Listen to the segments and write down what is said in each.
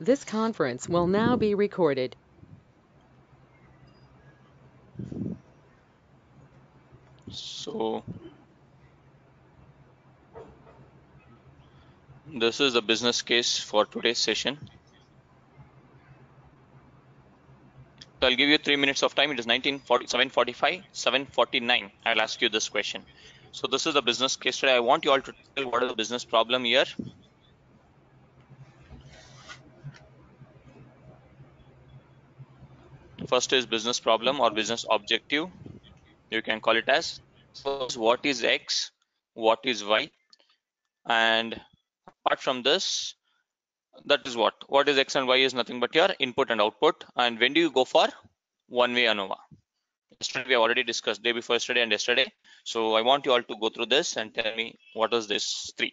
This conference will now be recorded. So this is the business case for today's session. So I'll give you three minutes of time. It is 1940, 745, 749. I'll ask you this question. So this is the business case today. I want you all to tell what is the business problem here. First is business problem or business objective. You can call it as first what is X, what is Y, and apart from this, that is what what is X and Y is nothing but your input and output. And when do you go for one-way ANOVA? Yesterday we have already discussed day before yesterday and yesterday. So I want you all to go through this and tell me what is this three.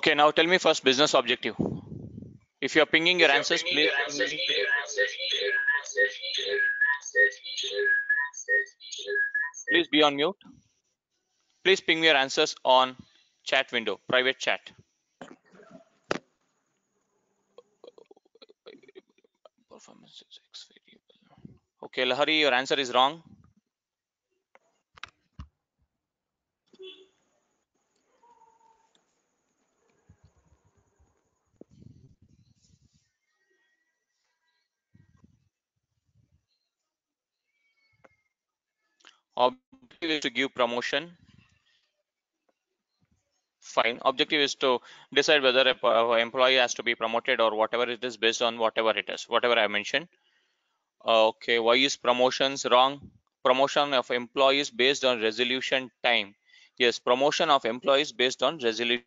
Okay, now tell me first business objective. If you are pinging your answers, please. Please be on mute. Please ping me your answers on chat window, private chat. Performance is X variable. Okay, Lahari, your answer is wrong. Objective is to give promotion. Fine. Objective is to decide whether a employee has to be promoted or whatever it is based on whatever it is, whatever I mentioned. Okay, why is promotions wrong? Promotion of employees based on resolution time. Yes, promotion of employees based on resolution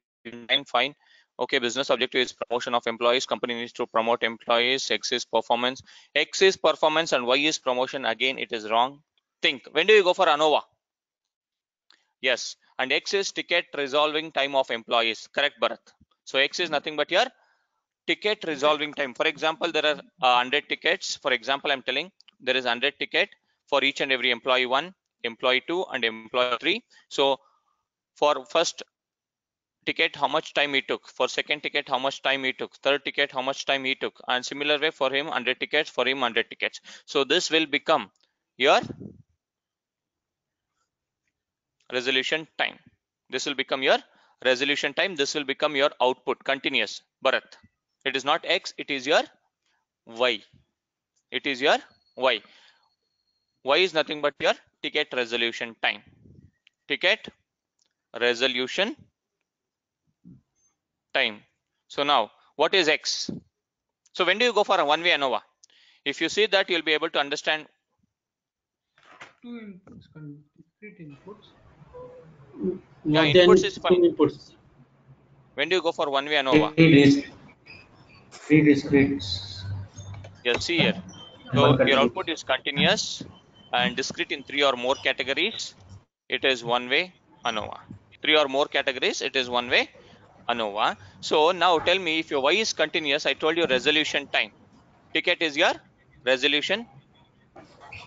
time. Fine. Okay, business objective is promotion of employees. Company needs to promote employees. X is performance. X is performance and Y is promotion. Again, it is wrong. Think. When do you go for ANOVA? Yes. And X is ticket resolving time of employees. Correct, Bharat. So X is nothing but your ticket resolving time. For example, there are uh, 100 tickets. For example, I'm telling there is 100 ticket for each and every employee one, employee two, and employee three. So for first ticket, how much time he took. For second ticket, how much time he took. Third ticket, how much time he took. And similar way for him, 100 tickets, for him, 100 tickets. So this will become your resolution time. This will become your resolution time. This will become your output continuous Bharat. It is not X, it is your Y. It is your Y. Y is nothing but your ticket resolution time. Ticket resolution time. So now, what is X? So when do you go for a one-way ANOVA? If you see that, you'll be able to understand. Two inputs, discrete inputs. Yeah, More than inputs is fine. inputs. When do you go for one-way ANOVA? Three dis- three discrete. Yes, see here. So your output is continuous and discrete in three or more categories. It is one-way ANOVA. Three or more categories, it is one-way ANOVA. So now tell me if your Y is continuous, I told you resolution time. Ticket is your resolution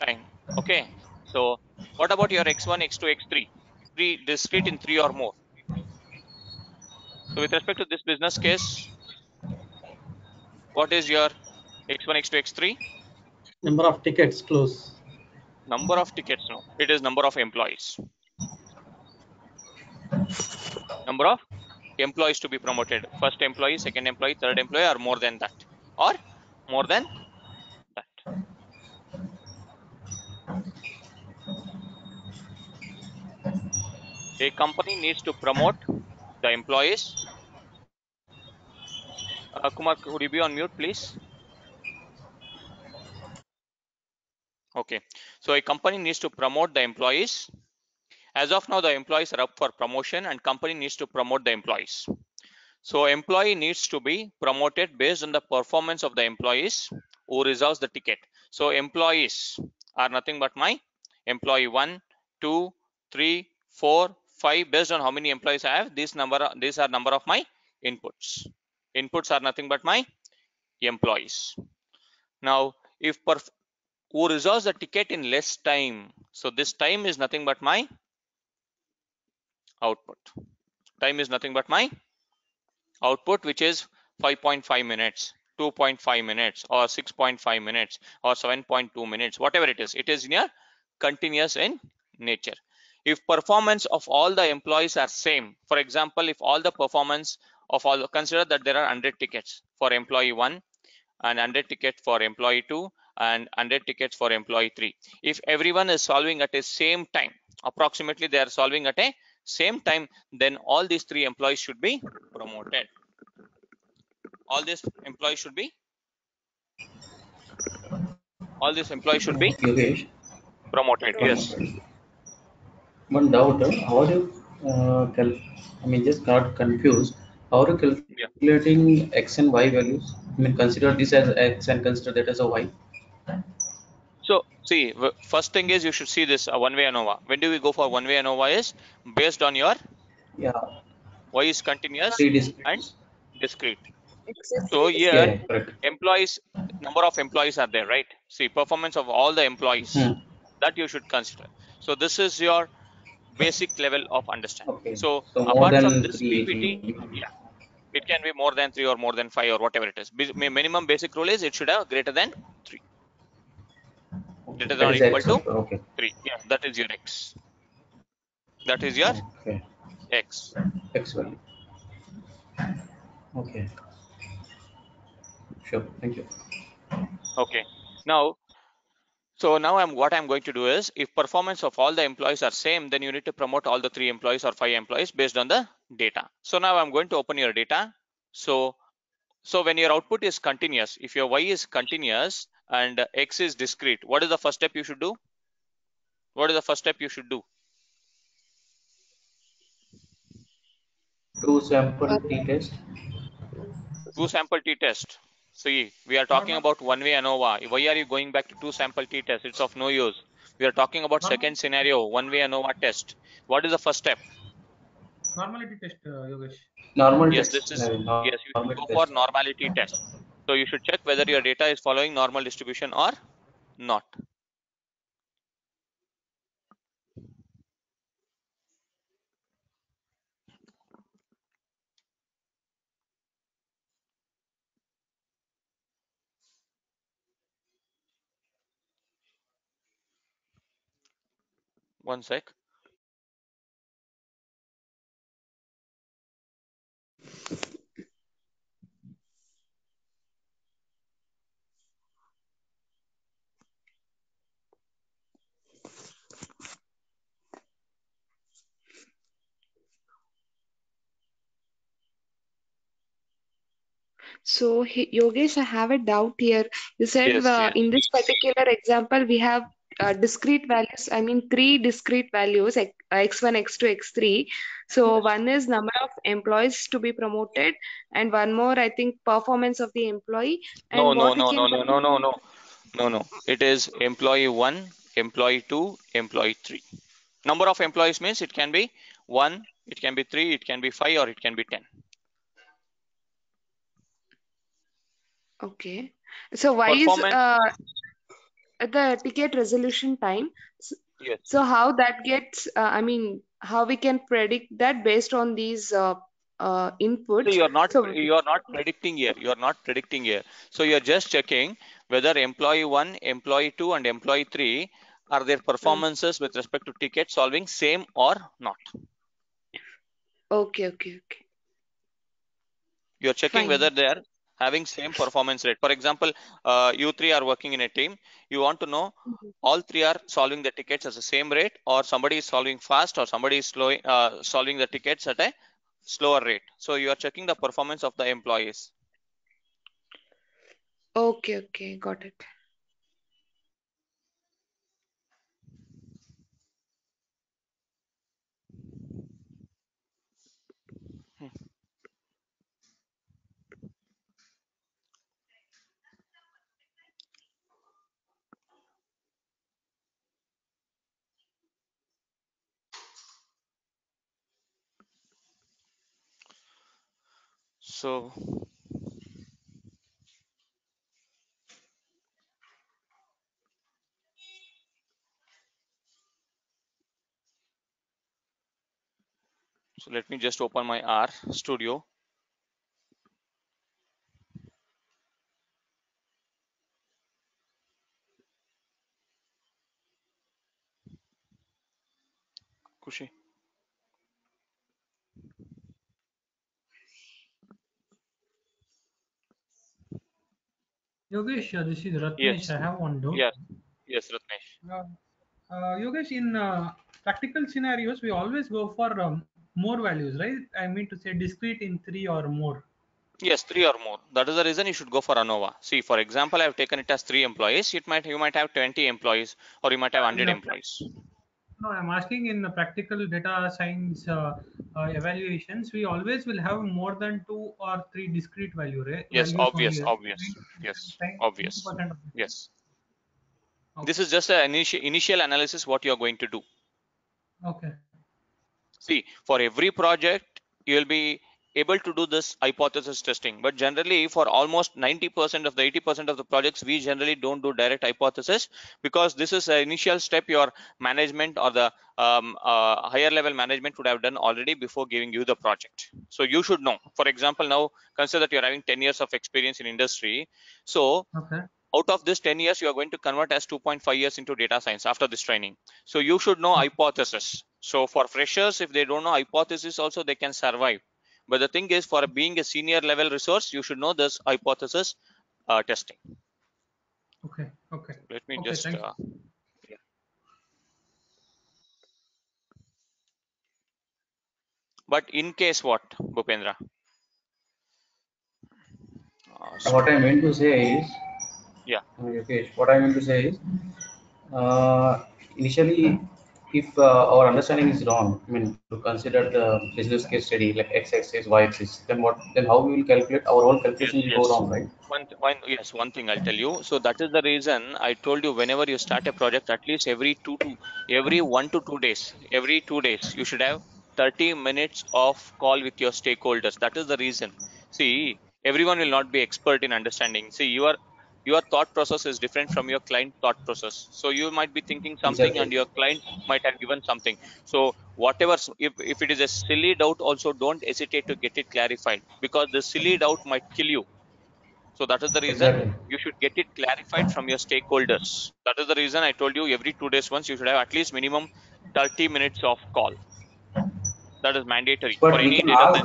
time. Okay. So what about your X1, X2, X3? Three discrete in three or more. So with respect to this business case, what is your X1, X2, X3? Number of tickets close. Number of tickets, no. It is number of employees. Number of employees to be promoted. First employee, second employee, third employee, or more than that. Or more than that. A company needs to promote the employees. Uh, Kumar, could you be on mute, please? Okay. So a company needs to promote the employees. As of now, the employees are up for promotion and company needs to promote the employees. So employee needs to be promoted based on the performance of the employees who resolves the ticket. So employees are nothing but my employee one, two, three, four, five. Based on how many employees I have, this number, these are number of my inputs. Inputs are nothing but my employees. Now, if perf who resolves the ticket in less time. So this time is nothing but my output. Time is nothing but my output, which is 5.5 minutes, 2.5 minutes, or 6.5 minutes, or 7.2 minutes, whatever it is. It is near continuous in nature. If performance of all the employees are same, for example, if all the performance of all, consider that there are 100 tickets for employee 1 and 100 ticket for employee 2 and 100 tickets for employee 3 if everyone is solving at a same time approximately they are solving at a same time then all these three employees should be promoted. All these employees should be all these employees should be promoted yes one doubt. uh, How do you, uh, cal- I mean, just got confused. How are you Yeah. calculating x and y values? I mean, consider this as x and consider that as a y. so see first thing is you should see this uh, one way ANOVA when do we go for one way ANOVA is based on your Yeah, y is continuous discrete. and discrete so here Yeah, employees number of employees are there right see performance of all the employees Hmm. that you should consider so this is your basic level of understanding Okay. so, So apart from this ppt yeah it can be more than three or more than five or whatever it is minimum basic rule is it should have greater than three greater than or That is equal to Okay. three yeah that is your x that is your Okay. x X value. Okay. Sure. Thank you. Okay. Now, so now I'm what I'm going to do is if performance of all the employees are same, then you need to promote all the three employees or five employees based on the data. So now I'm going to open your data. So, so when your output is continuous, if your y is continuous and x is discrete, what is the first step you should do? What is the first step you should do? Two sample t test. Two sample t-test. See, we are talking about one-way ANOVA. Why are you going back to two sample t-test? It's of no use. We are talking about Normal- second scenario, one-way ANOVA test. What is the first step? Normality test, uh, Yogesh. Normal Yes, test. this is yes. You should go test. for normality test. So you should check whether your data is following normal distribution or not. One sec. So, Yogesh, I have a doubt here. You said Yes, uh, yes. in this particular example, we have uh, discrete values, I mean, three discrete values, x- x1, x2, x3. So, one is number of employees to be promoted, and one more, I think, performance of the employee. And No, no, no, no, no, no, no, no, no, no. It is employee one, employee two, employee three. Number of employees means it can be one, it can be three, it can be five, or it can be ten. Okay. So, why is Performance- the ticket resolution time? So, Yes. so how that gets, uh, I mean, how we can predict that based on these uh, uh, So you're not So, you're not predicting here. You're not predicting here. So you're just checking whether employee one, employee two, and employee three are their performances with respect to ticket solving same or not. okay, okay, okay. You're checking Fine. whether they are having same performance rate. For example, uh, you three are working in a team. You want to know Mhm. all three are solving the tickets at the same rate, or somebody is solving fast, or somebody is slowing uh, solving the tickets at a slower rate. So you are checking the performance of the employees. Okay, okay, got it. So So let me just open my R studio. Kushi. Yogesh, uh, this is Ratnesh. Yes. I have one doubt. Yes. Yes, Ratnesh. Uh, uh, Yogesh, in uh, practical scenarios, we always go for um, more values, right? I mean to say discrete in three or more. Yes, three or more. That is the reason you should go for ANOVA. See, for example, I have taken it as three employees. It might you might have 20 employees or you might have 100 No. employees. No, I'm asking in the practical data science uh, uh, evaluations, we always will have more than two or three discrete value, right? Yes, values obvious, obvious. Yes, obvious. 20% of the- Yes. Okay. This is just an initial initial analysis what you are going to do. Okay. See, for every project, you will be able to do this hypothesis testing. But generally, for almost 90% of the 80% of the projects, we generally don't do direct hypothesis because this is an initial step your management or the um, uh, higher level management would have done already before giving you the project. So you should know. For example, now consider that you're having 10 years of experience in industry. So Okay. out of this 10 years you are going to convert as 2.5 years into data science after this training so you should know hypothesis so for freshers if they don't know hypothesis also they can survive but the thing is for being a senior level resource you should know this hypothesis uh, testing Okay. Okay. let me Okay, just uh, yeah. but in case what bhupendra uh, so- What I meant to say is, yeah Okay. What I meant to say is, uh, initially, if uh, our understanding is wrong, I mean, to consider the business case study like x-axis, y-axis, then what? Then how we will calculate our own calculation Yes, will yes. go wrong, right? One, one, yes, one thing I'll tell you. So that is the reason I told you whenever you start a project, at least every two to every one to two days, every two days, you should have 30 minutes of call with your stakeholders. That is the reason. See, everyone will not be expert in understanding. See, your your thought process is different from your client thought process. So you might be thinking something and your client might have given something. So whatever, if, if it is a silly doubt, also don't hesitate to get it clarified because the silly doubt might kill you. So that is the reason Exactly. you should get it clarified from your stakeholders. That is the reason I told you every two days once you should have at least minimum 30 minutes of call. That is mandatory But for we any data.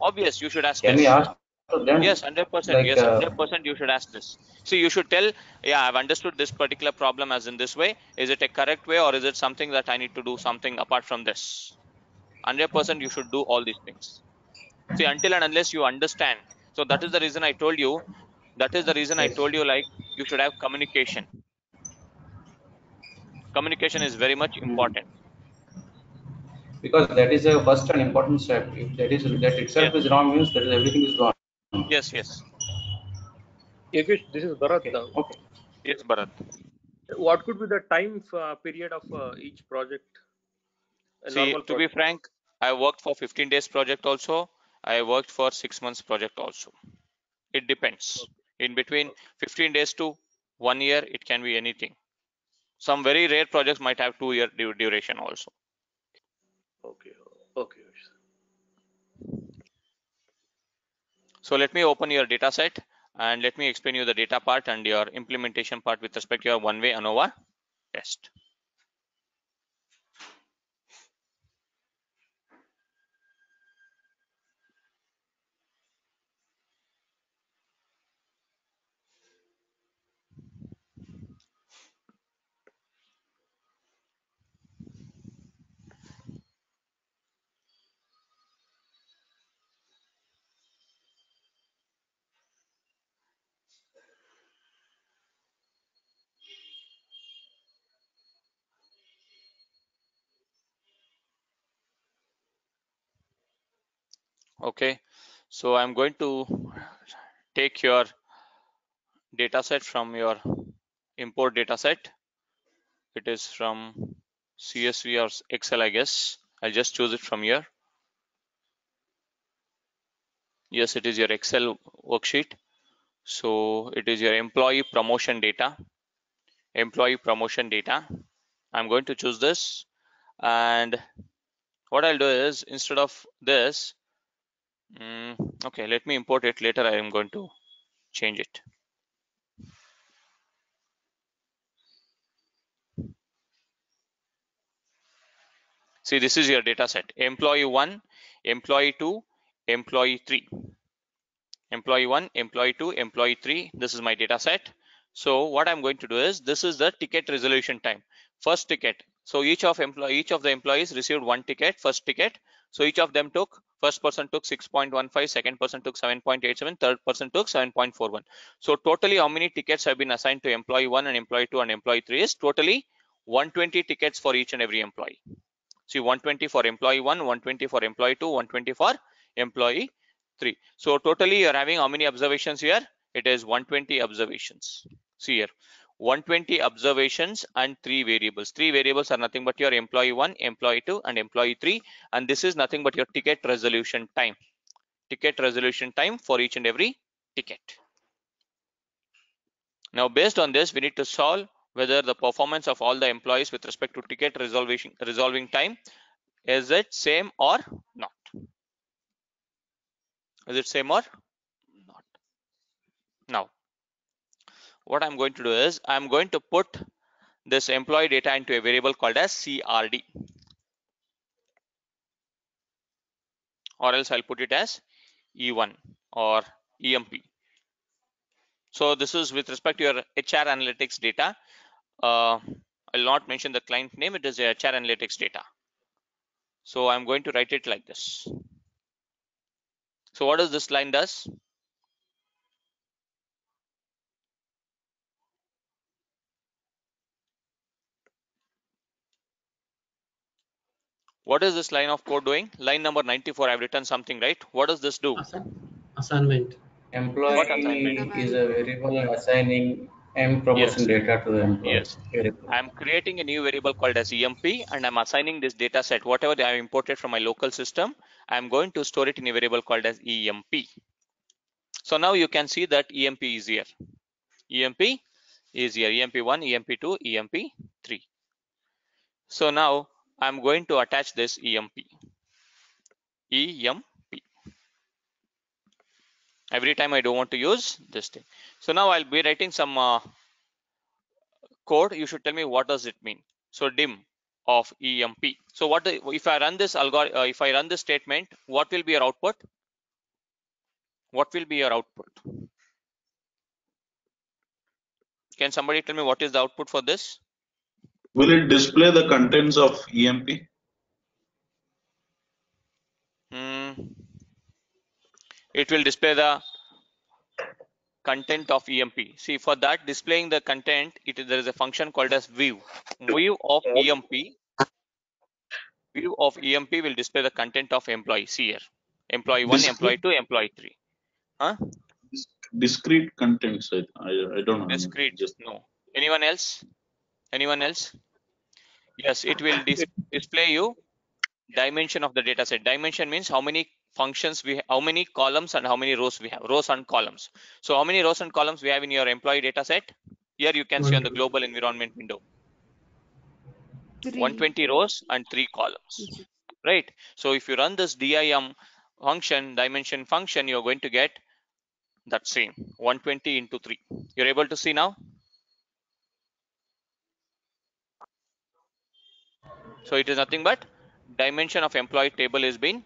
Obvious, you should ask Can we ask Yes, hundred percent. Like, Yes, uh, hundred percent. You should ask this. So you should tell, yeah, I've understood this particular problem as in this way. Is it a correct way, or is it something that I need to do something apart from this? Hundred percent. You should do all these things. See, until and unless you understand. So that is the reason I told you. That is the reason I told you like you should have communication. Communication is very much Hmm. important. Because that is a first and important step. If that is that itself Yeah. is wrong, means that everything is wrong. Yes, yes, Yogesh, this is Bharat. Okay. Okay. yes, Bharat. What could be the time uh, period of uh, each project? A See, to be frank, I worked for 15 days project also. I worked for six months project also. It depends. In between 15 days to one year, it can be anything. Some very rare projects might have two year duration also. Okay. Okay. Yogesh. So let me open your data set and let me explain you the data part and your implementation part with respect to your one-way ANOVA test. Okay, so I'm going to take your data set from your import data set. It is from CSV or Excel, I guess. I'll just choose it from here. Yes, it is your Excel worksheet. So it is your employee promotion data. Employee promotion data. I'm going to choose this. And what I'll do is instead of this, mm, okay, let me import it later. I am going to change it. See, this is your data set. Employee one, employee two, employee three. Employee one, employee two, employee three. This is my data set. So what I'm going to do is this is the ticket resolution time. First ticket. So each of employee, each of the employees received one ticket, first ticket. So each of them took, first person took 6.15, second person took 7.87, third person took 7.41. So totally how many tickets have been assigned to employee one and employee two and employee three is totally 120 tickets for each and every employee. See 120 for employee one, 120 for employee two, 120 for employee three. So totally you're having how many observations here? It is 120 observations. See here, 120 observations and three variables. Three variables are nothing but your employee one, employee two, and employee three. And this is nothing but your ticket resolution time. Ticket resolution time for each and every ticket. Now, based on this, we need to solve whether the performance of all the employees with respect to ticket resolution resolving time is it same or not. Is it same or not? Now, what I'm going to do is I'm going to put this employee data into a variable called as CRD or else I'll put it as E1 or EMP. So this is with respect to your HR analytics data. Uh, I'll not mention the client name. It is HR analytics data. So I'm going to write it like this. So what does this line does? What is this line of code doing? Line number 94, I've written something, right? What does this do? Assign- assignment. Employee assignment? is a variable assigning M promotion data to the employee. Yes. Variable. I'm creating a new variable called as EMP and I'm assigning this data set, whatever I imported from my local system, I'm going to store it in a variable called as EMP. So now you can see that EMP is here. EMP is here, EMP1, EMP2, EMP3. So now I'm going to attach this EMP. EMP. Every time I don't want to use this thing. So now I'll be writing some uh, code. You should tell me what does it mean. So dim of EMP. So what the, if I run this algorithm, uh, if I run this statement, what will be your output? What will be your output? Can somebody tell me what is the output for this? Will it display the contents of EMP? Hmm. It will display the content of emp see for that displaying the content it is there is a function called as view view of emp view of emp will display the content of employee see here employee 1 Discrete- employee 2 employee 3 huh Discrete contents. I, I, I don't know. discrete Just no anyone else anyone else yes it will dis display you dimension of the data set. Dimension means how many functions we how many columns and how many rows we have rows and columns. So how many rows and columns we have in your employee data set? Here you can see on the global environment window. Three. 120 rows and 3 columns. Right? So if you run this dim function dimension function you're going to get that same 120 into 3 you're able to see now so it is nothing but dimension of employee table is been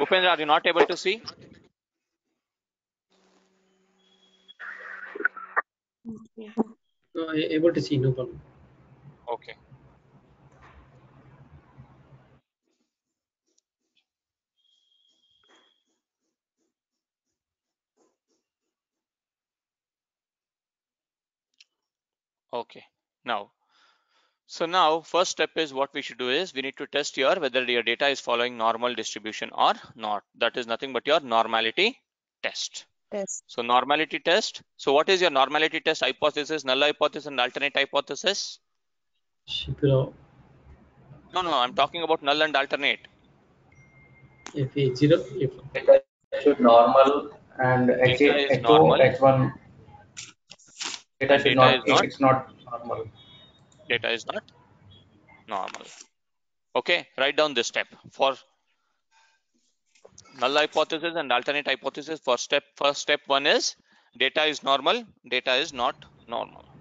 Upendra, are you not able to see Yeah. No, I- able to see, no problem. okay okay now so now first step is what we should do is we need to test here whether your data is following normal distribution or not that is nothing but your normality test Test. so normality test so what is your normality test hypothesis null hypothesis and alternate hypothesis Shapiro, no no i'm talking about null and alternate if H zero, if should normal and H, Data is H2, normal. H1 data And should data not, is not? it's not normal. Data is not normal. Okay write down this step. For null hypothesis and alternate hypothesis for step first step one is data is normal data is not normal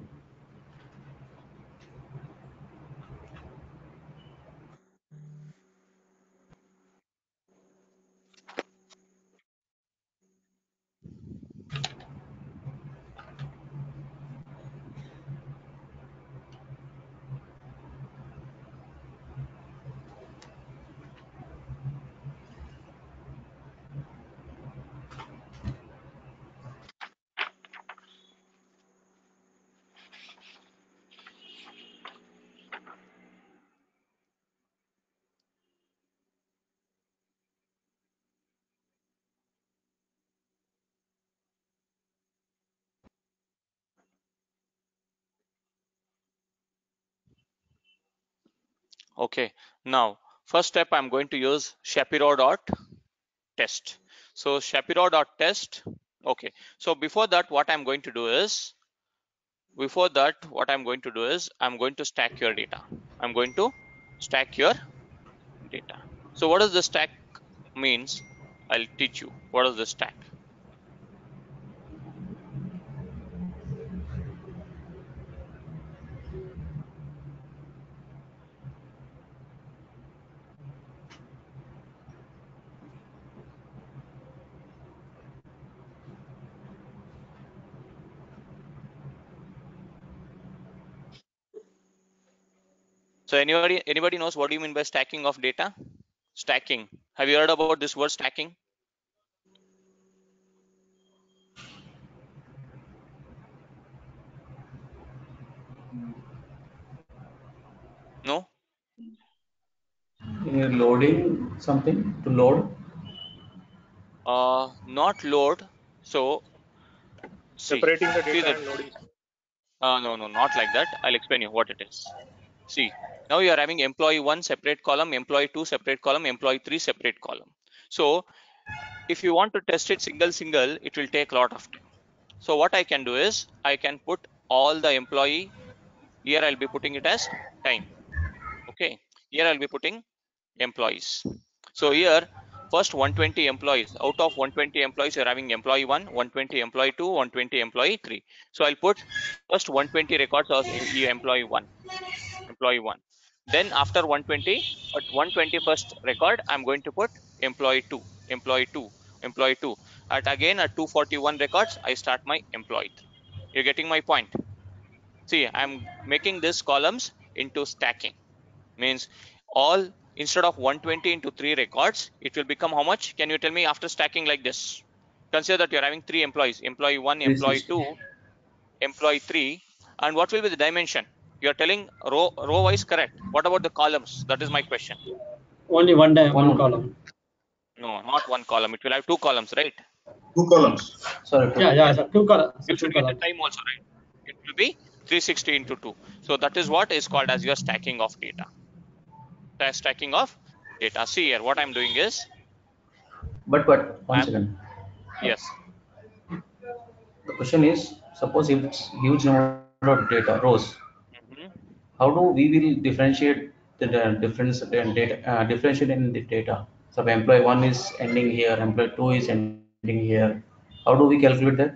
okay. Now first step i'm going to use shapiro dot test. So shapiro dot test. Okay. So before that what i'm going to do is before that what i'm going to do is i'm going to stack your data. I'm going to stack your data. So what does the stack means? I'll teach you what is the stack so anybody anybody knows what do you mean by stacking of data stacking have you heard about this word stacking no You're loading something to load. uh not load so see, Separating the see data that and loading. Uh, no, no, not like that. I'll explain you what it is. See, now you are having employee one separate column, employee two separate column, employee three separate column. So if you want to test it single single, it will take a lot of time. So what I can do is I can put all the employee here. I'll be putting it as time. Okay, here I'll be putting employees. So here first 120 employees out of 120 employees you're having employee 1 120 employee 2 120 employee 3 so i'll put first 120 records e- employee 1 employee 1 then after 120 at 121st record i'm going to put employee 2 employee 2 employee 2 at again at 241 records i start my employee 3 you're getting my point? See i'm making these columns into stacking. Means all instead of 120 into 3 records it will become how much? Can you tell me after stacking like this? Consider that you're having three employees employee one employee two employee three and what will be the dimension you're telling row row wise correct what about the columns that is my question Only one di- One one column. no not one column it will have two columns right Two columns. Sorry. Yeah, yeah, sir. Two columns. you Two should get the time also right it will be 360 into 2 so that is what is called as your stacking of data the stacking of data see here what i'm doing is But but one I'm- second. yes The question is, suppose if it's huge number of data rows. How do we will differentiate the, the difference in data uh, differentiate in the data? So employee one is ending here, employee two is ending here. How do we calculate that?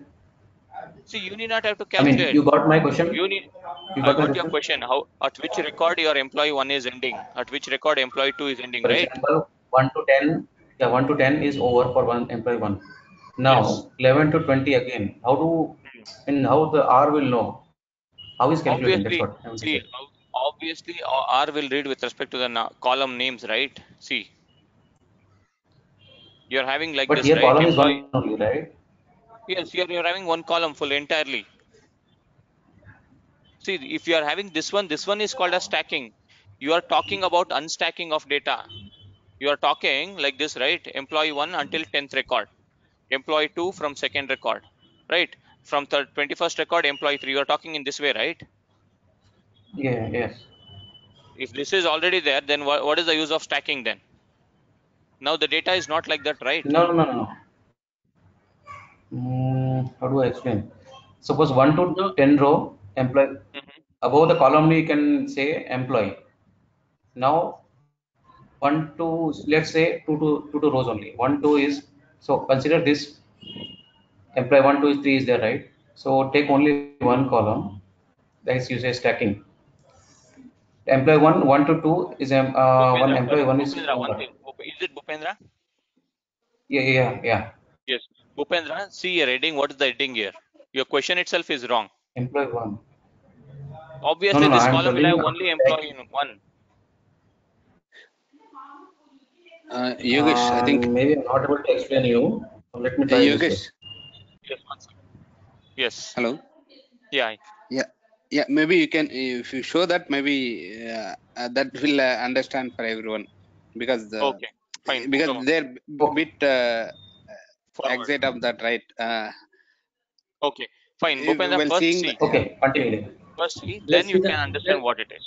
so you need not have to calculate. I mean, you got my question. you need You got my got your question. How at which record your employee one is ending? At which record employee two is ending, For right? example, one to ten, yeah, one to ten is over for one employee one. Now Yes. eleven to twenty again. How do and how the R will know? How is calculating? Obviously, That's what I want to see, say. ob- obviously uh, R will read with respect to the column names, right? See, you're having like But this, here right? column is one right? yes, here you're having one column full entirely. See, if you are having this one, this one is called a stacking. You are talking about unstacking of data. You are talking like this, right? Employee one until 10th record, employee two from second record, right? From third 21st record, employee three. You are talking in this way, right? Yeah, yes. If this is already there, then what, what is the use of stacking then? Now the data is not like that, right? No, no, no, no. Mm, how do I explain? Suppose one to ten row employee Mhm. above the column you can say employee. Now one to let's say two to two to rows only. One two is so consider this employee one two three is there right? So take only one column. That is you say stacking. Employee one one to two is um, uh, one employee sorry, one is Bhupendra, one over. thing. Bhup- Is it Bhupendra? Yeah, yeah, yeah, yeah. Yes. Bhupendra, see your heading. What is the heading here? Your question itself is wrong. Employee one. Obviously, no, this I'm column will have only employee in one. Uh, Yogesh, I think Um, maybe I'm not able to explain you. Let me uh, try this Yogesh. Yes, one second. Yes. Hello. Yeah. Yeah, maybe you can if you show that maybe uh, uh, that will uh, understand for everyone because the, Okay. Fine. because So, they're b- bit uh, forward. excited of that right. Uh, Okay. Fine. If- Bhupendra, while first seeing see. the- Okay, continue. First see. Let's Then you see the- can understand what it is.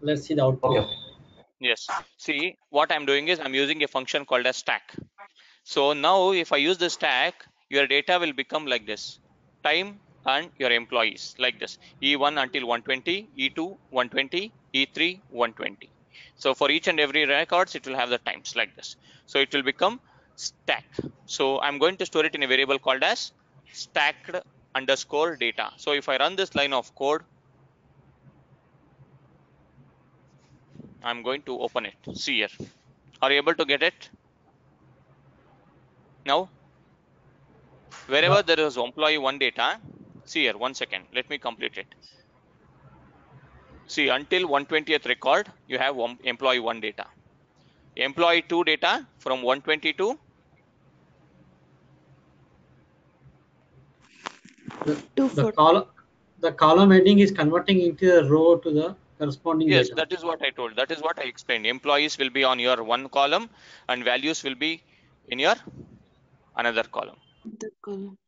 Let's see the output. Okay, okay. Yes. See, what I'm doing is I'm using a function called a stack. So now if I use the stack, your data will become like this. Time and your employees like this. E1 until 120, E2 120, E3 120. So for each and every records, it will have the times like this. So it will become stack. So I'm going to store it in a variable called as stacked underscore data. So if I run this line of code, I'm going to open it. See here. Are you able to get it? Now, wherever there is employee one data, see here, one second. Let me complete it. See, until 120th record, you have one employee one data. Employee two data from 122 Two The column, the column heading is converting into the row to the corresponding Yes, data. that is what I told. That is what I explained. Employees will be on your one column and values will be in your another column. the column.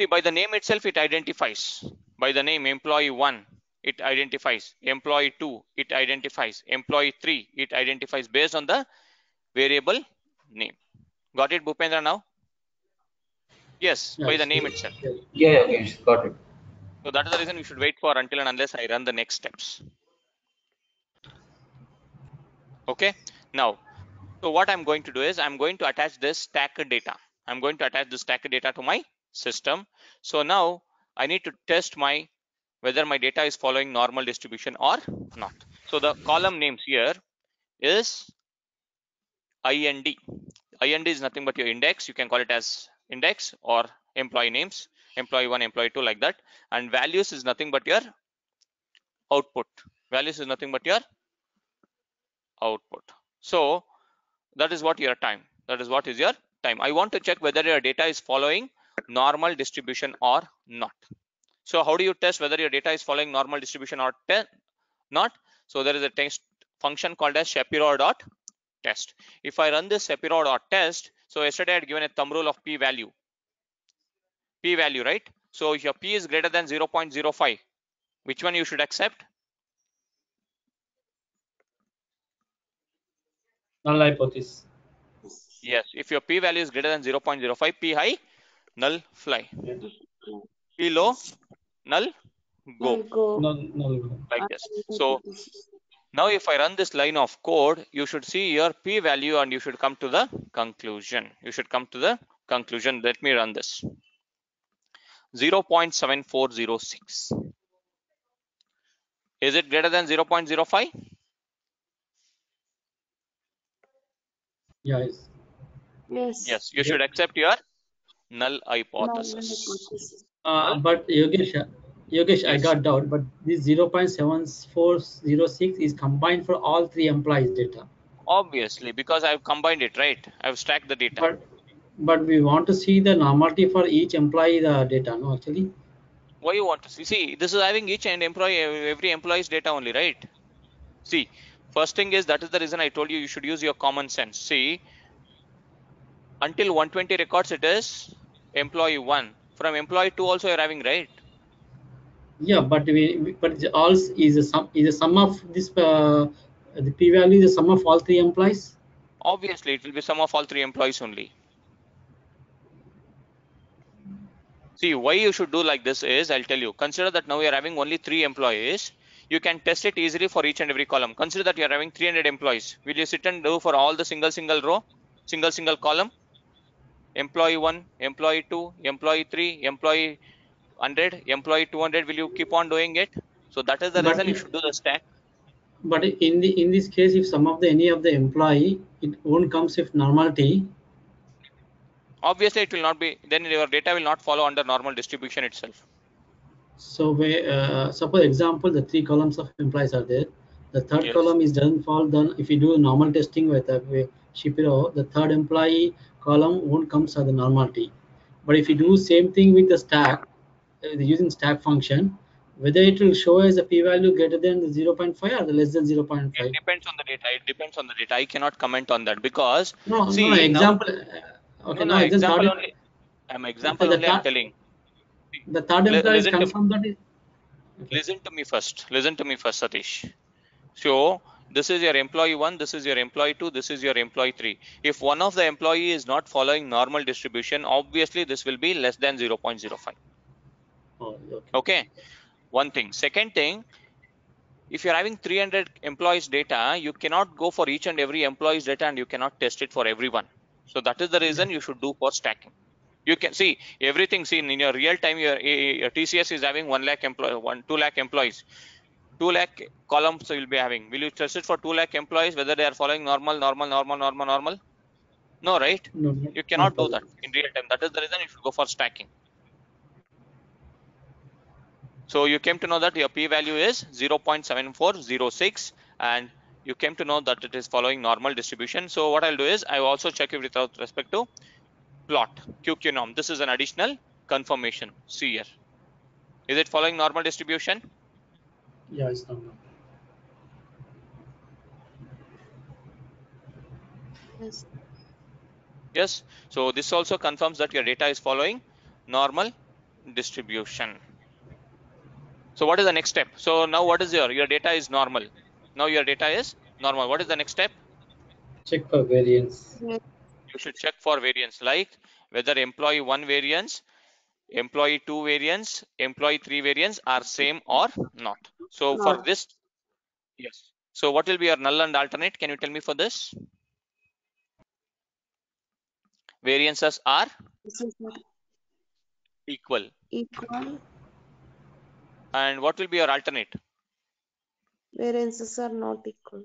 See, by the name itself, it identifies. By the name employee one, it identifies. Employee two, it identifies. Employee three, it identifies based on the variable name. Got it, Bhupendra now? Yes, by the name yes, itself. yes. Yeah, okay, got it. So that is the reason we should wait for until and unless I run the next steps. Okay, now, so what I'm going to do is I'm going to attach this stack data. I'm going to attach the stack data to my system. So now I need to test my whether my data is following normal distribution or not. So the column names here is IND. IND is nothing but your index. You can call it as index or employee names, employee one, employee two, like that. And values is nothing but your output. Values is nothing but your output. So that is what your time. That is what is your time. I want to check whether your data is following normal distribution or not. So how do you test whether your data is following normal distribution or not? So there is a test function called as Shapiro dot test. If I run this Shapiro dot test, so yesterday I had given a thumb rule of p value. P value, right? So if your p is greater than 0.05, which one you should accept? Null hypothesis. Yes, if your p value is greater than 0.05, p high, null fly. P low, null go. go. Null, null go. like this. So now if I run this line of code, you should see your p value and you should come to the conclusion. You should come to the conclusion. Let me run this. 0.7406. Is it greater than 0.05? Yes. Yes. Yes, you should accept your null hypothesis. hypothesis. Uh, but Yogesh, uh, Yogesh, I got doubt, but this 0.7406 is combined for all three employees data. Obviously, because I've combined it, right? I've stacked the data. But but we want to see the normality for each employee the data, no actually. Why you want to see? See, this is having each and employee, every employee's data only, right? See, first thing is that is the reason I told you you should use your common sense. See, until 120 records, it is employee one. From employee two also you're having, right? Yeah, but we, but all is a sum is a sum of this uh, the p value is a sum of all three employees. Obviously, it will be sum of all three employees only. See, why you should do like this is, I'll tell you, consider that now you're having only three employees. You can test it easily for each and every column. Consider that you're having 300 employees. Will you sit and do for all the single, single row, single, single column? Employee one, employee two, employee three, employee 100, employee 200. Will you keep on doing it? So that is the But reason you should do the stack. But in the in this case, if some of the any of the employee, it won't comes with normality. Obviously, it will not be, then your data will not follow under normal distribution itself. So we uh, suppose example the three columns of employees are there. The third Yes. column is doesn't fall down. If you do normal testing with uh, Shapiro, the third employee column won't comes as the normality. But if you do same thing with the stack, uh, using stack function, whether it will show as a p-value greater than the 0.5 or the less than 0.5. It depends on the data. It depends on the data. I cannot comment on that because No, see no, now- example. uh, okay, no, no, no, just example only. I'm example only. I'm telling. The third employee is listen to me. confirmed that is Listen to me first. Listen to me first, Satish. So this is your employee one. This is your employee two. This is your employee three. If one of the employee is not following normal distribution, obviously this will be less than 0.05. oh, okay. Okay. One thing. Second thing. If you're having 300 employees data, you cannot go for each and every employee's data and you cannot test it for everyone. So that is the reason you should do for stacking. You can see everything seen in your real time. Your, eh, your TCS is having one lakh employee, one two lakh employees. Two lakh columns you will be having. Will you test it for two lakh employees whether they are following normal, normal, normal, normal, normal? No, right? No, You cannot no do that in real time. That is the reason you should go for stacking. So you came to know that your p-value is 0.7406 and you came to know that it is following normal distribution. So what I'll do is I will also check it without respect to plot QQ norm. This is an additional confirmation. See here. Is it following normal distribution? Yeah, it's not. no. Yes. Yes. So this also confirms that your data is following normal distribution. So what is the next step? So now what is your, your data is normal. Now your data is normal. What is the next step? Check for variance. You should check for variance like whether employee one variance, employee two variance, employee three variance are same or not. So for this, yes. So what will be your null and alternate? Can you tell me for this? Variances are This is not equal. equal. And what will be your alternate? Variances are not equal.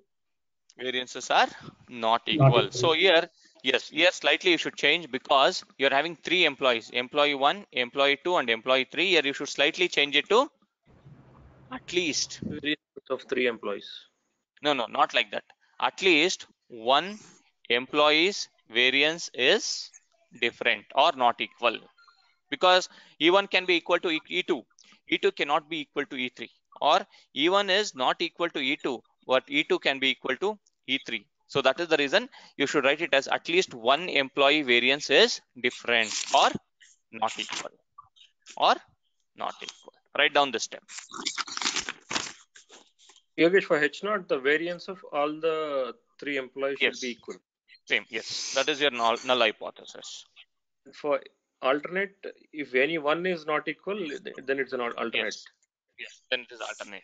Variances are not equal. equal. So here, yes, yes, slightly you should change because you're having three employees, employee one, employee two, and employee three. Here you should slightly change it to at least of three employees. No, no, not like that. At least one employee's variance is different or not equal because E1 can be equal to E- E2. E2 cannot be equal to E3 or E1 is not equal to E2 but E2 can be equal to E3. So that is the reason you should write it as at least one employee variance is different or not equal or not equal. Write down this step. Yogesh, for H0, the variance of all the three employees Yes. should be equal. Same, yes. That is your null, null hypothesis. For alternate, if any one is not equal, then it's an alternate. Yes. Yes. Then it is alternate.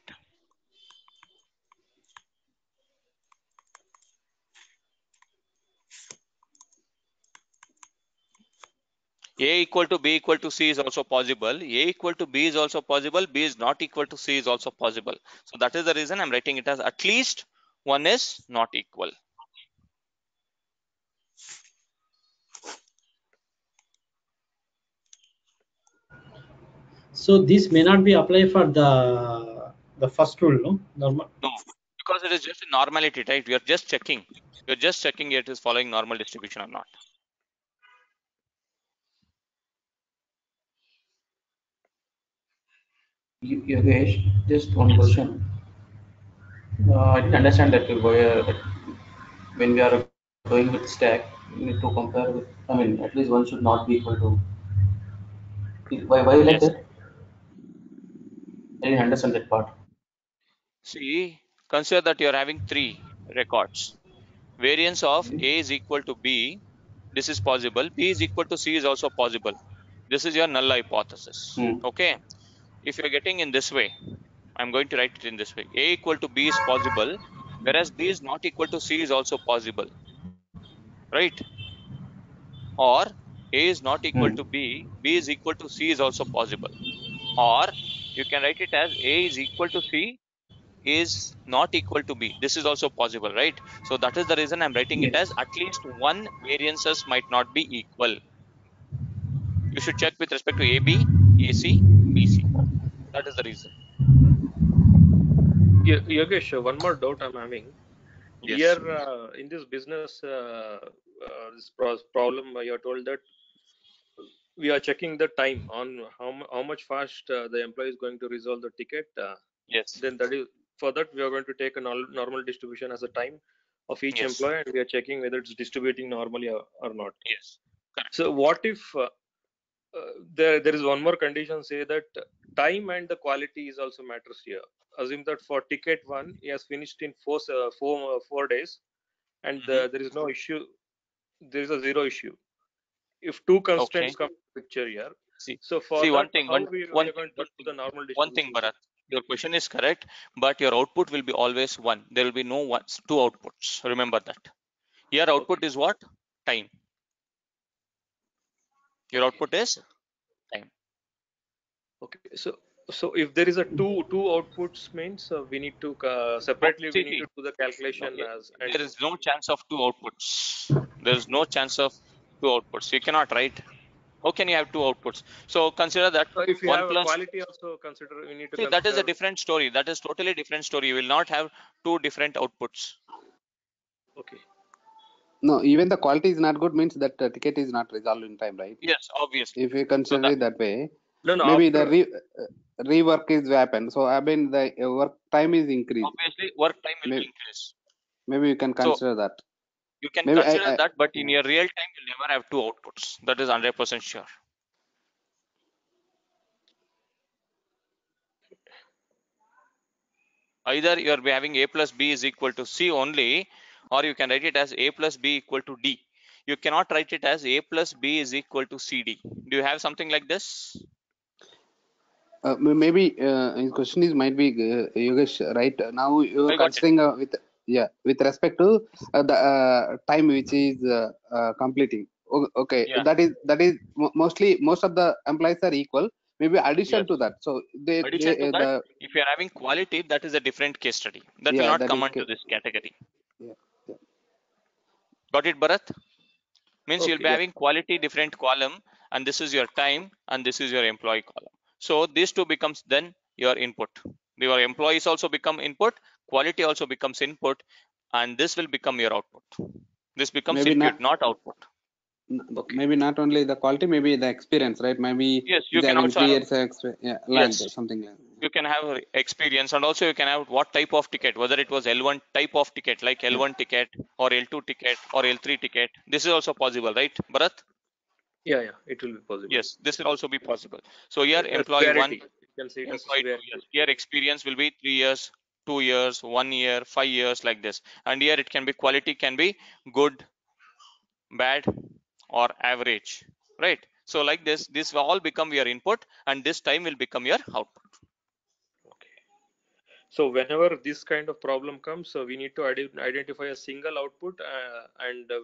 A equal to B equal to C is also possible. A equal to B is also possible. B is not equal to C is also possible. So that is the reason I'm writing it as at least one is not equal. So this may not be applied for the the first rule, no? Normal. No, because it is just a normality, right? We are just checking. You're just checking it is following normal distribution or not. Yogesh, just one question. Uh, I didn't understand that where that when we are going with stack, we need to compare with. I mean, at least one should not be equal to. Why? Why like that? I didn't understand that part. See, consider that you're having three records. Variance of A is equal to B. This is possible. B is equal to C is also possible. This is your null hypothesis. Hmm. Okay. If you're getting in this way, I'm going to write it in this way. A equal to B is possible, whereas B is not equal to C is also possible. Right? Or A is not equal Hmm. to B, B is equal to C is also possible. Or you can write it as A is equal to C is not equal to B. This is also possible, right? So that is the reason I'm writing it as at least one variances might not be equal. You should check with respect to AB, AC. That is the reason. Yo- Yogesh, one more doubt I'm having. Yes. Here uh, in this business, uh, uh, this problem, uh, you're told that we are checking the time on how, how much fast uh, the employee is going to resolve the ticket. Uh, Yes. then that is for that we are going to take a nor- normal distribution as a time of each Yes. employee and we are checking whether it's distributing normally or, or not. Yes. Correct. So what if uh, uh, there there is one more condition say that time and the quality is also matters here. Assume that for ticket one he has finished in four uh, four uh, four days, and uh, there is no issue. There is a zero issue. If two constraints come to picture here, See, so for see that, one thing, one, we, we one, to one normal one thing. Bharat. Your question is correct, but your output will be always one. There will be no one, two outputs. Remember that. Your output is what? Time. Your output is. Okay, so so if there is a two two outputs means uh, we need to uh, separately we need to do the calculation Okay. as and There is no chance of two outputs. There is no chance of two outputs. You cannot write. How can you have two outputs? So consider that So if you one have plus. quality also consider we need to See, that is a different story. That is totally different story. You will not have two different outputs. okay No, even the quality is not good means that the ticket is not resolved in time, right? Yes, obviously. If you consider that- it that way, no no maybe the re, rework is happened. So I mean the uh, work time is increased. Obviously, work time will Maybe- increase. Maybe you can So- consider that. You can Maybe consider I- that, but in your real time, you'll never have two outputs. That is 100% sure. Either you're having A plus B is equal to C only, or you can write it as A plus B equal to D. You cannot write it as A plus B is equal to CD. Do you have something like this? Uh, maybe uh, his question is might be uh, Yogesh, right? Now you're got considering uh, with yeah with respect to uh, the uh, time which is uh, uh, completing. Okay, Yeah. that is that is mostly most of the employees are equal. Maybe addition Yes. to that. So they, Addition they to uh, that, if you're having quality, that is a different case study. That will not that come is under this category. Yeah, yeah. Got it, Bharat? Means you'll be yeah. having quality different column, and this is your time, and this is your employee column. So these two becomes then your input. Your employees also become input, quality also becomes input, and this will become your output. This becomes Maybe input, not- not output. Mm, okay. Maybe not only the quality, maybe the experience, right? Maybe Yes, you can also have, years of exp- yeah, like yes, that, something like that. you can have experience and also you can have what type of ticket, whether it was L1 type of ticket like L1 mm. ticket or L2 ticket or L3 ticket. This is also possible, right, Bharat? Yeah, yeah, it will be possible. Yes, this will also be possible. So here employee one. Can say employee two years. Here experience will be three years, two years, one year, five years like this. And here it can be quality can be good, bad or average, right? So like this, this will all become your input and this time will become your output. Okay. So whenever this kind of problem comes, uh, we need to identify a single output uh, and uh,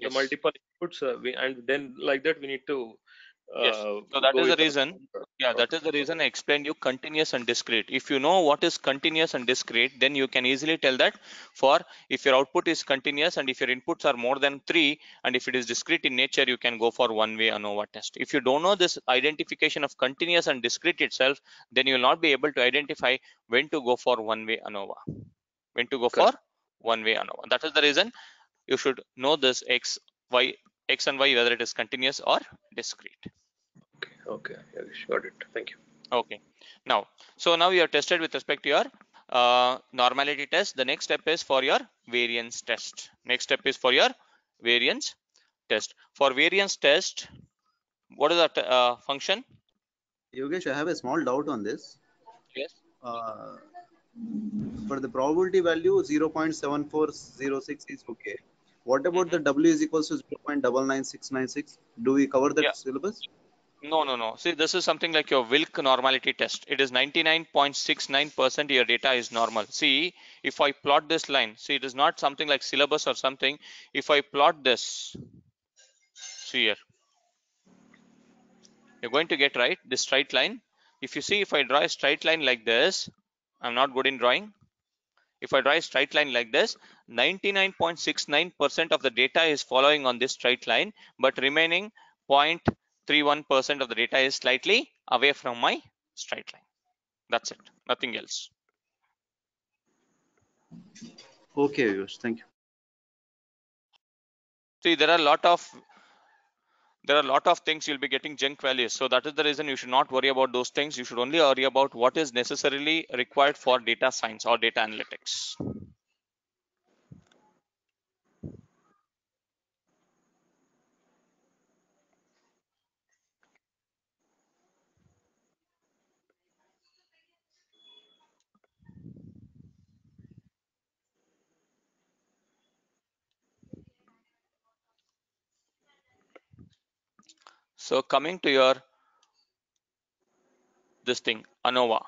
the multiple inputs, uh, we, and then like that we need to. Yes. Uh, So that is the reason. Yeah, that is the reason I explained you continuous and discrete. If you know what is continuous and discrete, then you can easily tell that for if your output is continuous and if your inputs are more than three, and if it is discrete in nature, you can go for one-way ANOVA test. If you don't know this identification of continuous and discrete itself, then you will not be able to identify when to go for one-way ANOVA. When to go for one-way ANOVA. That is the reason you should know this X, Y, X and Y, whether it is continuous or discrete. Okay, okay, Yogesh, got it. Thank you. Okay. Now, so now you are tested with respect to your uh, normality test. The next step is for your variance test. Next step is for your variance test. For variance test, what is that uh, function? Yogesh, I have a small doubt on this. Yes. Uh, for the probability value, 0.7406 is okay. What about the W is equals to 0.99696? Do we cover that Yeah. syllabus? No, no, no. See, this is something like your Wilk normality test. It is 99.69% your data is normal. See, if I plot this line, see, it is not something like syllabus or something. If I plot this, see here, you're going to get right this straight line. If you see, if I draw a straight line like this, I'm not good in drawing. If I draw a straight line like this, 99.69% of the data is following on this straight line, but remaining 0.31% of the data is slightly away from my straight line. That's it, nothing else. Okay, Yogesh, thank you. See, there are a lot of there are a lot of things you'll be getting junk values. So that is the reason you should not worry about those things. You should only worry about what is necessarily required for data science or data analytics. So coming to your this thing ANOVA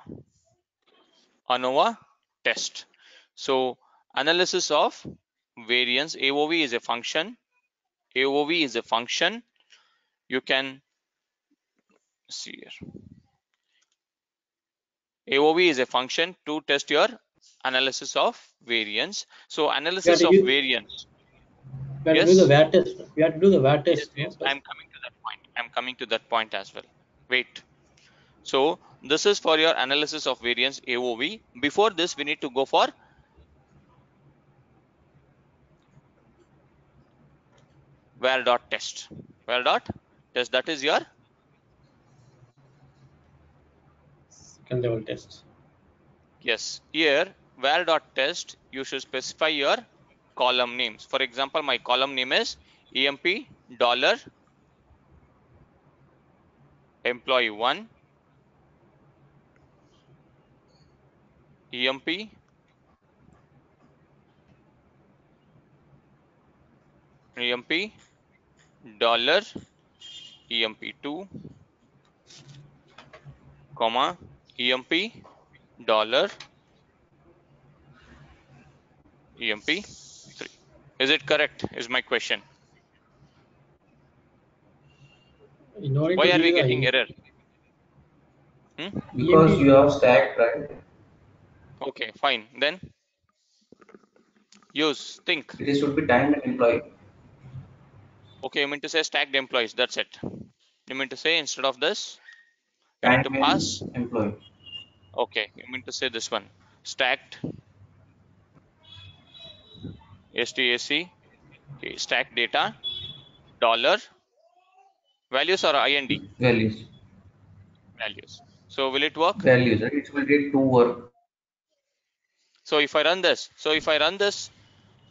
ANOVA test. So analysis of variance AOV is a function. AOV is a function. You can see here. AOV is a function to test your analysis of variance. So analysis of variance. We have to do the VAR test. We have to do the VAR test. Yes, no? I'm coming to that point. I'm coming to that point as well. Wait. So this is for your analysis of variance AOV. Before this, we need to go for var dot test. Var dot test. That is your Second level test. yes. Here var dot test. You should specify your column names. For example, my column name is EMP dollar employee one. EMP EMP dollar. EMP2 comma. EMP dollar. EMP3 is it correct? Is my question In order why to are we give a- getting error? Hmm? Because you have stacked, right? okay fine. Then? Use think. This should be timed employee. okay you mean to say stacked employees. That's it. You mean to say instead of this you need to pass? employee. okay you mean to say this one. Stacked. Stac okay, stack data. Dollar values or IND Values. values. So will it work? Values. It will take two work. So if I run this, so if I run this,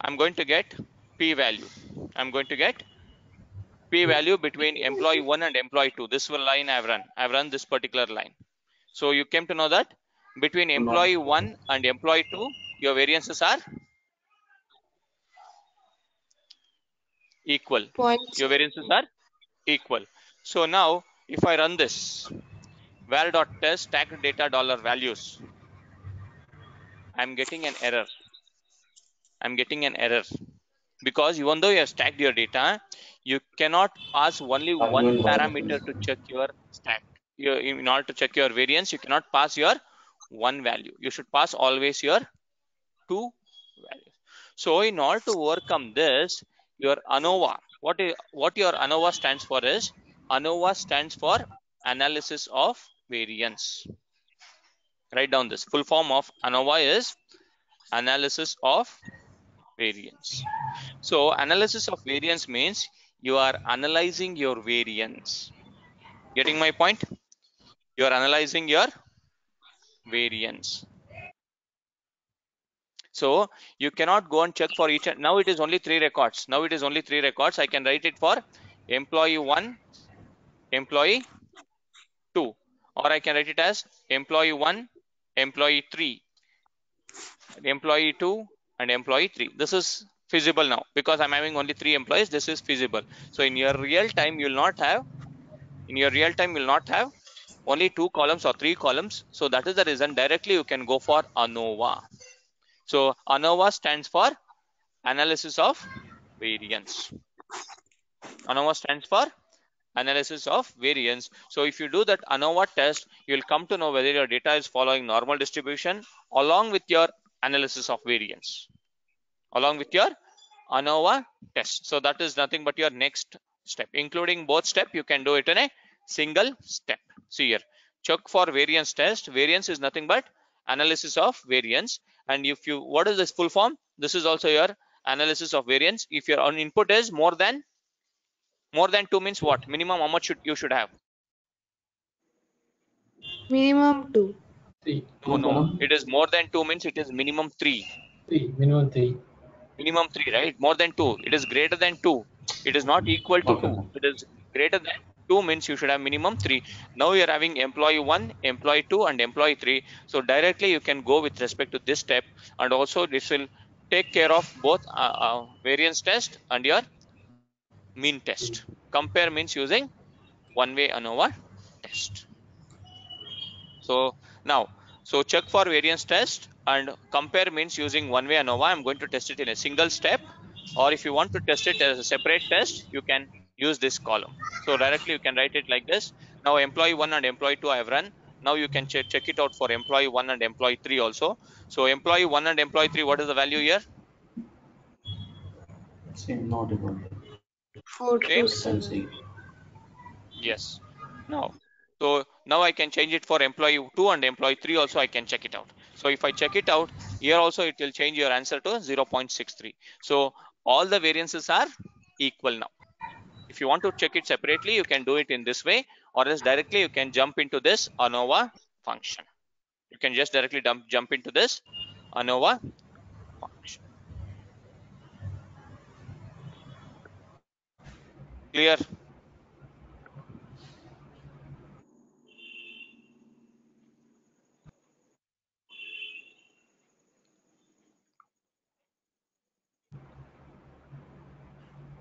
I'm going to get p value. I'm going to get p value between employee one and employee two. This will line I've run. I've run this particular line. So you came to know that between employee one and employee two, your variances are equal. Points. Your variances are equal. So now if I run this var dot test stacked data dollar values, I'm getting an error. I'm getting an error because even though you have stacked your data, you cannot pass only one parameter to check your stack. You, in order to check your variance, you cannot pass your one value. You should pass always your two values. So in order to overcome this, your ANOVA, what, what your ANOVA stands for is, ANOVA stands for analysis of variance. Write down this. Full form of ANOVA is analysis of variance. So analysis of variance means you are analyzing your variance. Getting my point? You are analyzing your variance. So you cannot go and check for each. And now it is only three records. Now it is only three records. I can write it for employee one, employee two, or I can write it as employee one, employee three, employee two, and employee three. This is feasible now because I'm having only three employees. This is feasible. So in your real time, you will not have. In your real time, you will not have only two columns or three columns. So that is the reason directly you can go for ANOVA. So ANOVA stands for analysis of variance. ANOVA stands for analysis of variance. So if you do that ANOVA test, you'll come to know whether your data is following normal distribution along with your analysis of variance, along with your ANOVA test. So that is nothing but your next step, including both step. You can do it in a single step. See here, check for variance test. Variance is nothing but analysis of variance. And if you, what is this full form? This is also your analysis of variance. If your on input is more than more than two means what? Minimum how much should you should have? Minimum two. Three. No, no. It is more than two means it is minimum three. Three. Minimum three. Minimum three, right? More than two. It is greater than two. It is not equal to Okay. two. It is greater than two means you should have minimum three. Now you are having employee one, employee two, and employee three. So directly you can go with respect to this step, and also this will take care of both uh, uh, variance test and your mean test. Compare means using one-way ANOVA test. So now, so check for variance test and compare means using one-way ANOVA. I'm going to test it in a single step, or if you want to test it as a separate test, you can use this column. So directly you can write it like this. Now employee one and employee two I have run. Now you can check check it out for employee one and employee three also. So employee one and employee three, what is the value here? Same, not able. Four Same. to seven. See. Yes. Now, so now I can change it for employee two and employee three also I can check it out. So if I check it out here also it will change your answer to 0.63. So all the variances are equal now. If you want to check it separately, you can do it in this way or else directly you can jump into this ANOVA function. You can just directly dump, jump into this ANOVA function. Clear?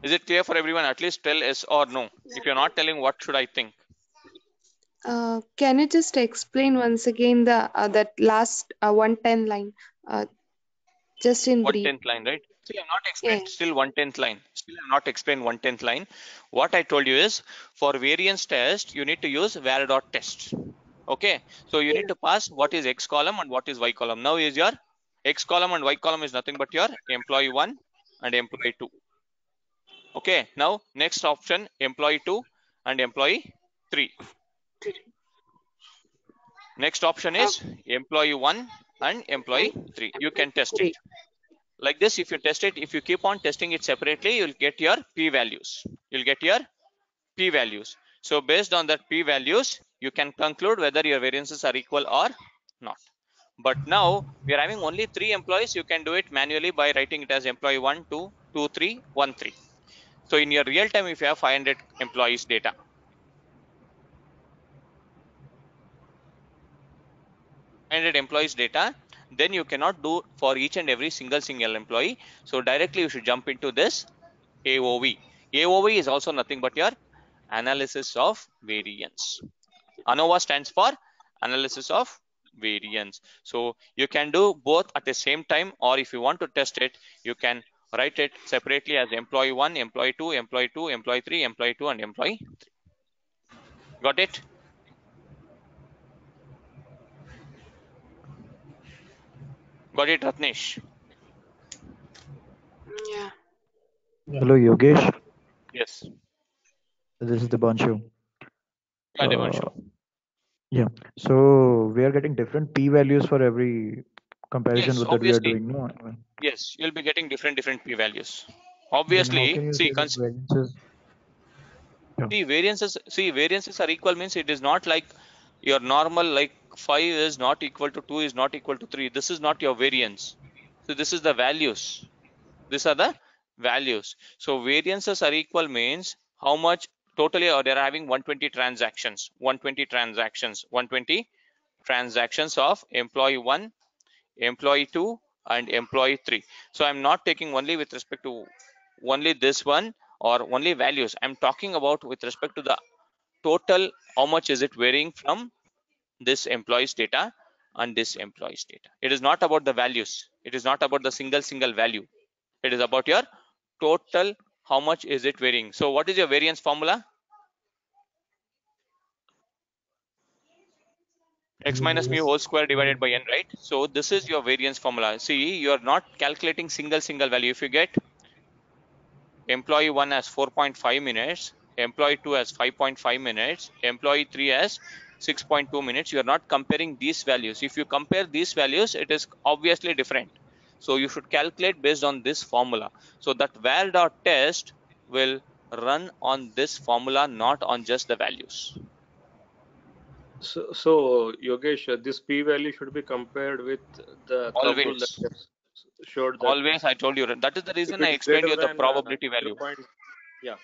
Is it clear for everyone? At least tell yes or no. If you're not telling, what should I think? Uh, can you just explain once again the uh, that last uh, 110 line? Uh, just in One tenth line, right? Still, I'm not explained. Yeah. Still one tenth line. Still, I'm not explained one tenth line. What I told you is, for variance test, you need to use var dot test. Okay. So you need to pass what is x column and what is y column. Now is your x column and y column is nothing but your employee one and employee two. Okay. Now next option employee two and employee three. Next option is employee one and employee three. You can test it. Like this, if you test it, if you keep on testing it separately, you'll get your p values. you'll get your p values so based on that p values you can conclude whether your variances are equal or not but now we are having only three employees you can do it manually by writing it as employee 1 2 2 3 1 3 so in your real time if you have 500 employees data. 500 employees data then you cannot do for each and every single single employee. So directly you should jump into this aov aov is also nothing but your analysis of variance. Anova stands for analysis of variance. So you can do both at the same time or if you want to test it you can write it separately as employee 1 employee 2 employee 2 employee 3 employee 2 and employee 3 got it got it ratnesh Yeah. Hello, Yogesh. yes This is Dipanshu. yeah, Devanshu. Uh, yeah. So we are getting different p values for every comparison Yes, with that we are doing. No. yes you'll be getting different different p values obviously see variances? Yeah. see variances see variances are equal means it is not like your normal like 5 is not equal to 2 is not equal to 3 this is not your variance so this is the values these are the values so variances are equal means how much totally or they're having 120 transactions 120 transactions 120 transactions of employee 1 employee 2 and employee 3 so i'm not taking only with respect to only this one or only values. I'm talking about with respect to the total how much is it varying from this employees data and this employees data. It is not about the values. It is not about the single single value. It is about your total how much is it varying. So what is your variance formula x minus mu whole square divided by n right? So this is your variance formula. See you are not calculating single single value. If you get employee 1 as 4.5 minutes employee 2 as 5.5 minutes employee 3 as 6.2 minutes you are not comparing these values. If you compare these values it is obviously different. So you should calculate based on this formula. So that var dot test will run on this formula not on just the values So, so Yogesh, uh, this p value should be compared with the thumb rule always showed that always i told you that is the reason i explained you the uh, probability value. Point, yeah.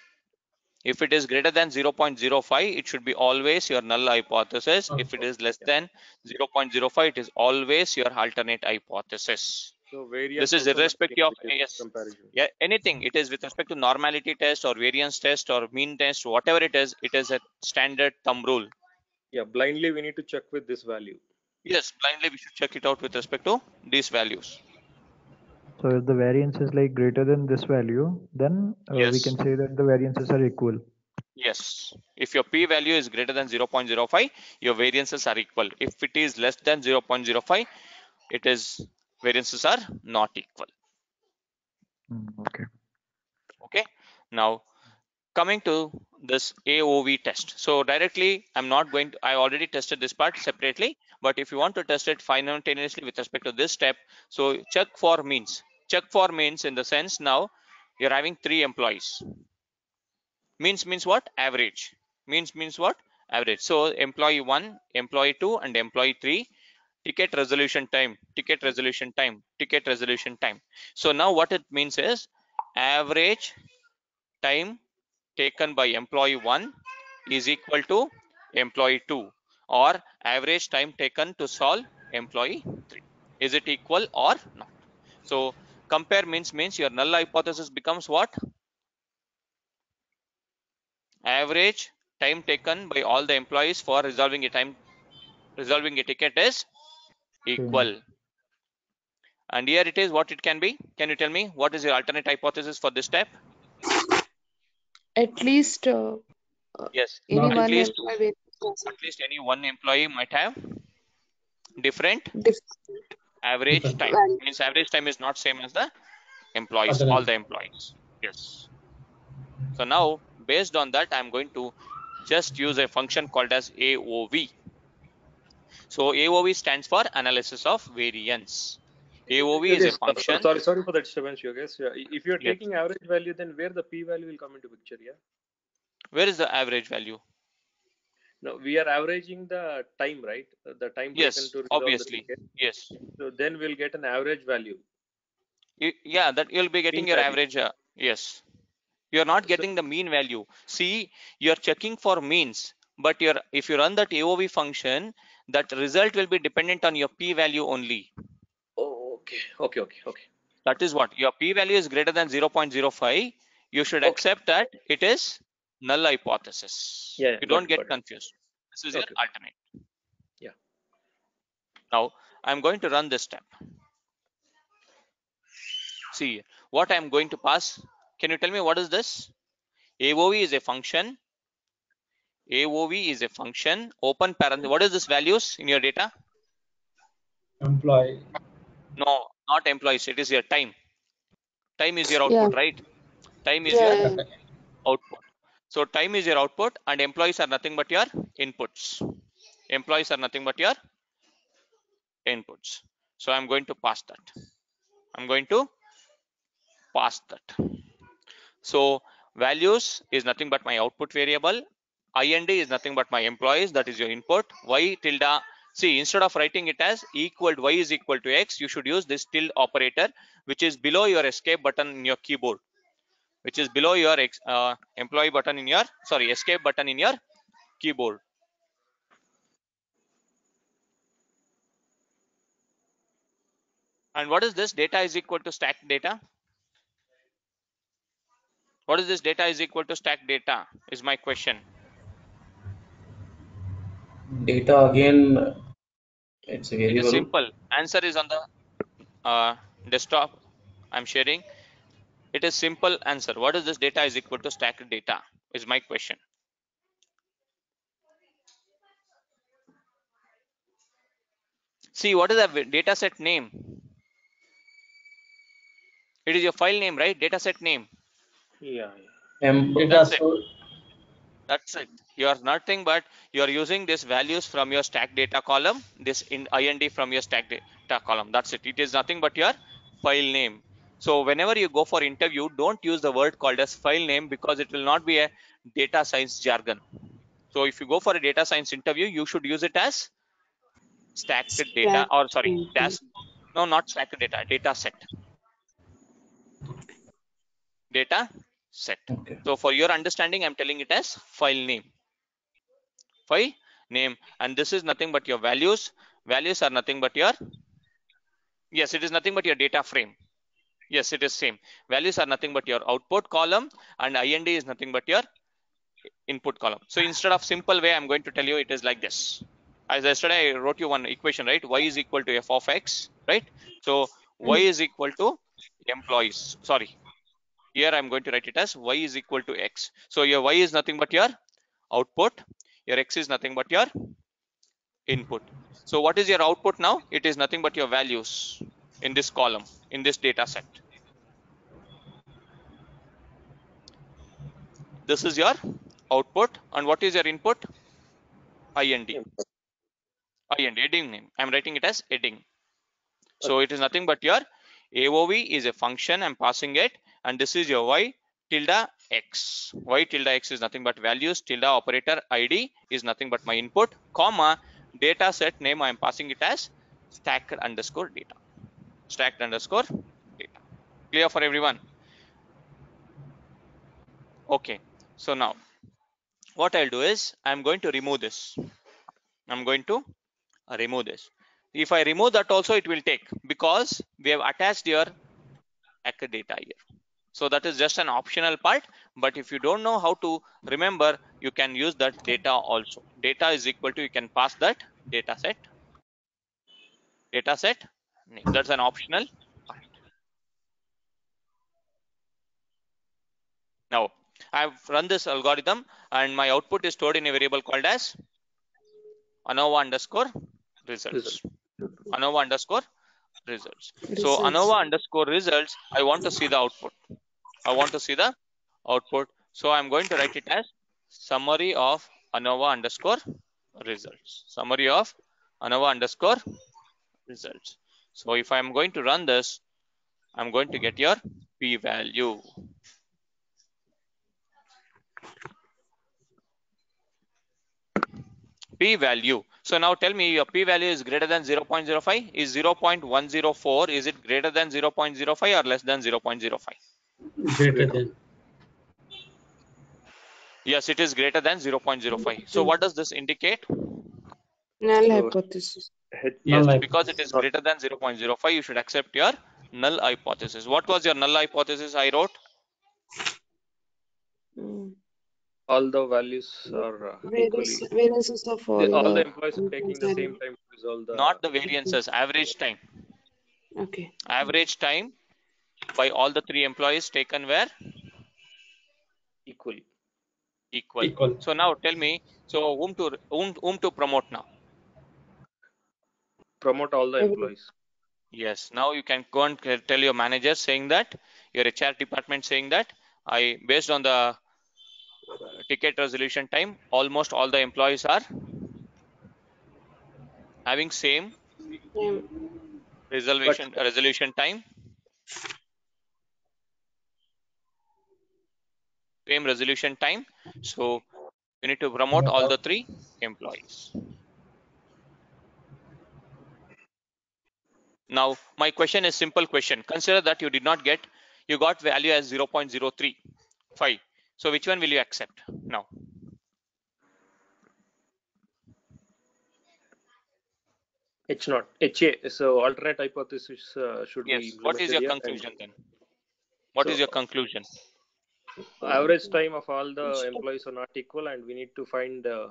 if it is greater than 0.05 it should be always your null hypothesis. If it is less Yeah. than 0.05 it is always your alternate hypothesis. So variance this is also must be irrespective of yes. comparison. yeah anything. It is with respect to normality test or variance test or mean test whatever it is it is a standard thumb rule Yeah, blindly we need to check with this value. yes blindly we should check it out with respect to these values So if the variance is like greater than this value, then uh, we can say that the variances are equal. yes if your p value is greater than 0.05 your variances are equal if it is less than 0.05 it is variances are not equal Mm, okay. okay now coming to this aov test. So directly i'm not going to i already tested this part separately but if you want to test it simultaneously with respect to this step so check for means. Check for means in the sense now you're having three employees. Means means what? Average. Means means what? Average. So employee 1 employee 2 and employee 3 ticket resolution time ticket resolution time ticket resolution time. So now what it means is average time taken by employee 1 is equal to employee 2 or average time taken to solve employee 3 is it equal or not? So compare means means your null hypothesis becomes what? Average time taken by all the employees for resolving a time resolving a ticket is equal. And here it is what it can be. Can you tell me what is your alternate hypothesis for this step At least uh, yes. any at one least employee at least any one employee might have different different. average Different. time. Value. means average time is not same as the employees Other all the employees. Yes. So now based on that i'm going to just use a function called as aov so aov stands for analysis of variance AOV is a Yes, uh, function. Sorry, sorry for the disturbance, Yogesh. Uh, If you're Yes. taking average value, then where the p value will come into picture? Yeah. Where is the average value? No, we are averaging the time, right? Uh, The time taken Yes, to resolve obviously. Yes. So then we'll get an average value. You, yeah, that you'll be getting Mean your value. average. Uh, yes. You're not So- getting the mean value. See, you're checking for means, but you're if you run that AOV function, that result will be dependent on your p value only. Okay, okay, okay, okay. That is what your p value is greater than 0.05. You should Okay. accept that it is null hypothesis. Yeah, yeah, you don't get confused. This is your Okay. alternate. Yeah. Now I'm going to run this step. See what I'm going to pass. Can you tell me what is this? AOV is a function. AOV is a function. Open parenthesis. What is this values in your data? Employee. No, not employees. It is your time. Time is your Yeah. output, right? Time is Yeah, your output. So time is your output and employees are nothing but your inputs. Employees are nothing but your inputs. So I'm going to pass that. I'm going to pass that. So values is nothing but my output variable. IND is nothing but my employees. That is your input. Y tilde. See, instead of writing it as equal y is equal to x, you should use this tilde operator, which is below your escape button in your keyboard which is below your uh, employee button in your sorry escape button in your keyboard. And what is this? Data is equal to stack data? What is this? Data is equal to stack data is my question. Data again, it's a it is simple. Answer is on the uh, desktop i'm sharing. It is simple answer. What is this data is equal to stack data is my question. See what is the data set name? It is your file name right? Data set name. Yeah. M Data That's it. source. That's it. You are nothing but you are using this values from your stack data column this in ind from your stack data column. That's it. It is nothing but your file name. So whenever you go for interview don't use the word called as file name because it will not be a data science jargon. So if you go for a data science interview you should use it as stacked data or sorry no not stacked data data set. Data set. Okay. so for your understanding i'm telling it as file name. File name. And this is nothing but your values. Values are nothing but your yes it is nothing but your data frame. Yes it is same. Values are nothing but your output column and ind is nothing but your input column. So instead of simple way i'm going to tell you it is like this. As yesterday i wrote you one equation right? Y is equal to f of x right? So y hmm. is equal to employees. Sorry here i'm going to write it as y is equal to x. So your y is nothing but your output. Your x is nothing but your input. So what is your output now? It is nothing but your values in this column in this data set. This is your output. And what is your input? Ind ind heading name. I'm writing it as heading. So it is nothing but your aov is a function i'm passing it and this is your y tilde x. Y tilde x is nothing but values tilde operator id is nothing but my input comma data set name i am passing it as stacked underscore data. Stacked underscore data. Clear for everyone? Okay so now what i'll do is i'm going to remove this. I'm going to remove this if i remove that also it will take because we have attached your acc data here. So that is just an optional part but if you don't know how to remember you can use that data also. Data is equal to you can pass that data set. Data set that's an optional part. Now i've run this algorithm and my output is stored in a variable called as ANOVA underscore results ANOVA underscore results. So ANOVA underscore results I want to see the output. I want to see the output. So I'm going to write it as summary of ANOVA underscore results. Summary of ANOVA underscore results. So if I'm going to run this, I'm going to get your p p value. So now tell me your p value is greater than 0.05 is 0.104 is it greater than 0.05 or less than 0.05 Greater than. yes it is greater than 0.05 so what does this indicate Null hypothesis. yes Null because it is greater than 0.05 you should accept your null hypothesis what was your null hypothesis i wrote Mm. All the values are uh, equally variances of all, all the the employees are taking the same time to resolve the not the variances average time Okay. average time by all the three employees taken were equal equal. Equal. So now tell me, so whom to whom, whom to promote now? promote all the employees Yes. Now you can go and tell your manager saying that your HR department saying that I based on the ticket resolution time, almost all the employees are having same resolution resolution time. Same resolution time. So you need to promote all the three employees. Now, my question is simple question. Consider that you did not get, you got value as 0.035. So which one will you accept now? H not HA. So alternate hypothesis uh, should Yes. be What is your implemented here and conclusion then? What is So- your conclusion? average time of all the employees are not equal and we need to find uh,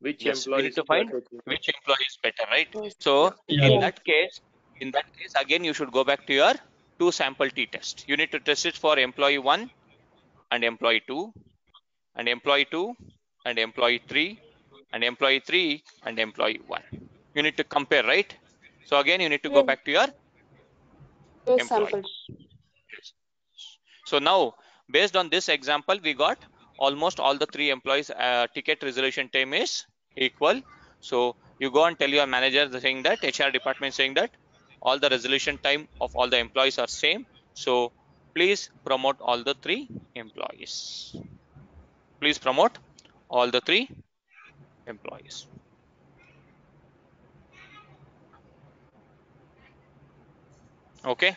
which Yes, we need to find taking- which employee is better, right? So Yeah. in that case, in that case, again, you should go back to your two sample t test. You need to test it for employee one and employee two and employee two and employee three and employee three and employee one. You need to compare, right? So again, you need to go back to your Those employee. So now, based on this example, we got almost all the three employees uh, ticket resolution time is equal. So you go and tell your manager the saying that HR department saying that all the resolution time of all the employees are same. So please promote all the three employees. Please promote all the three employees. Okay.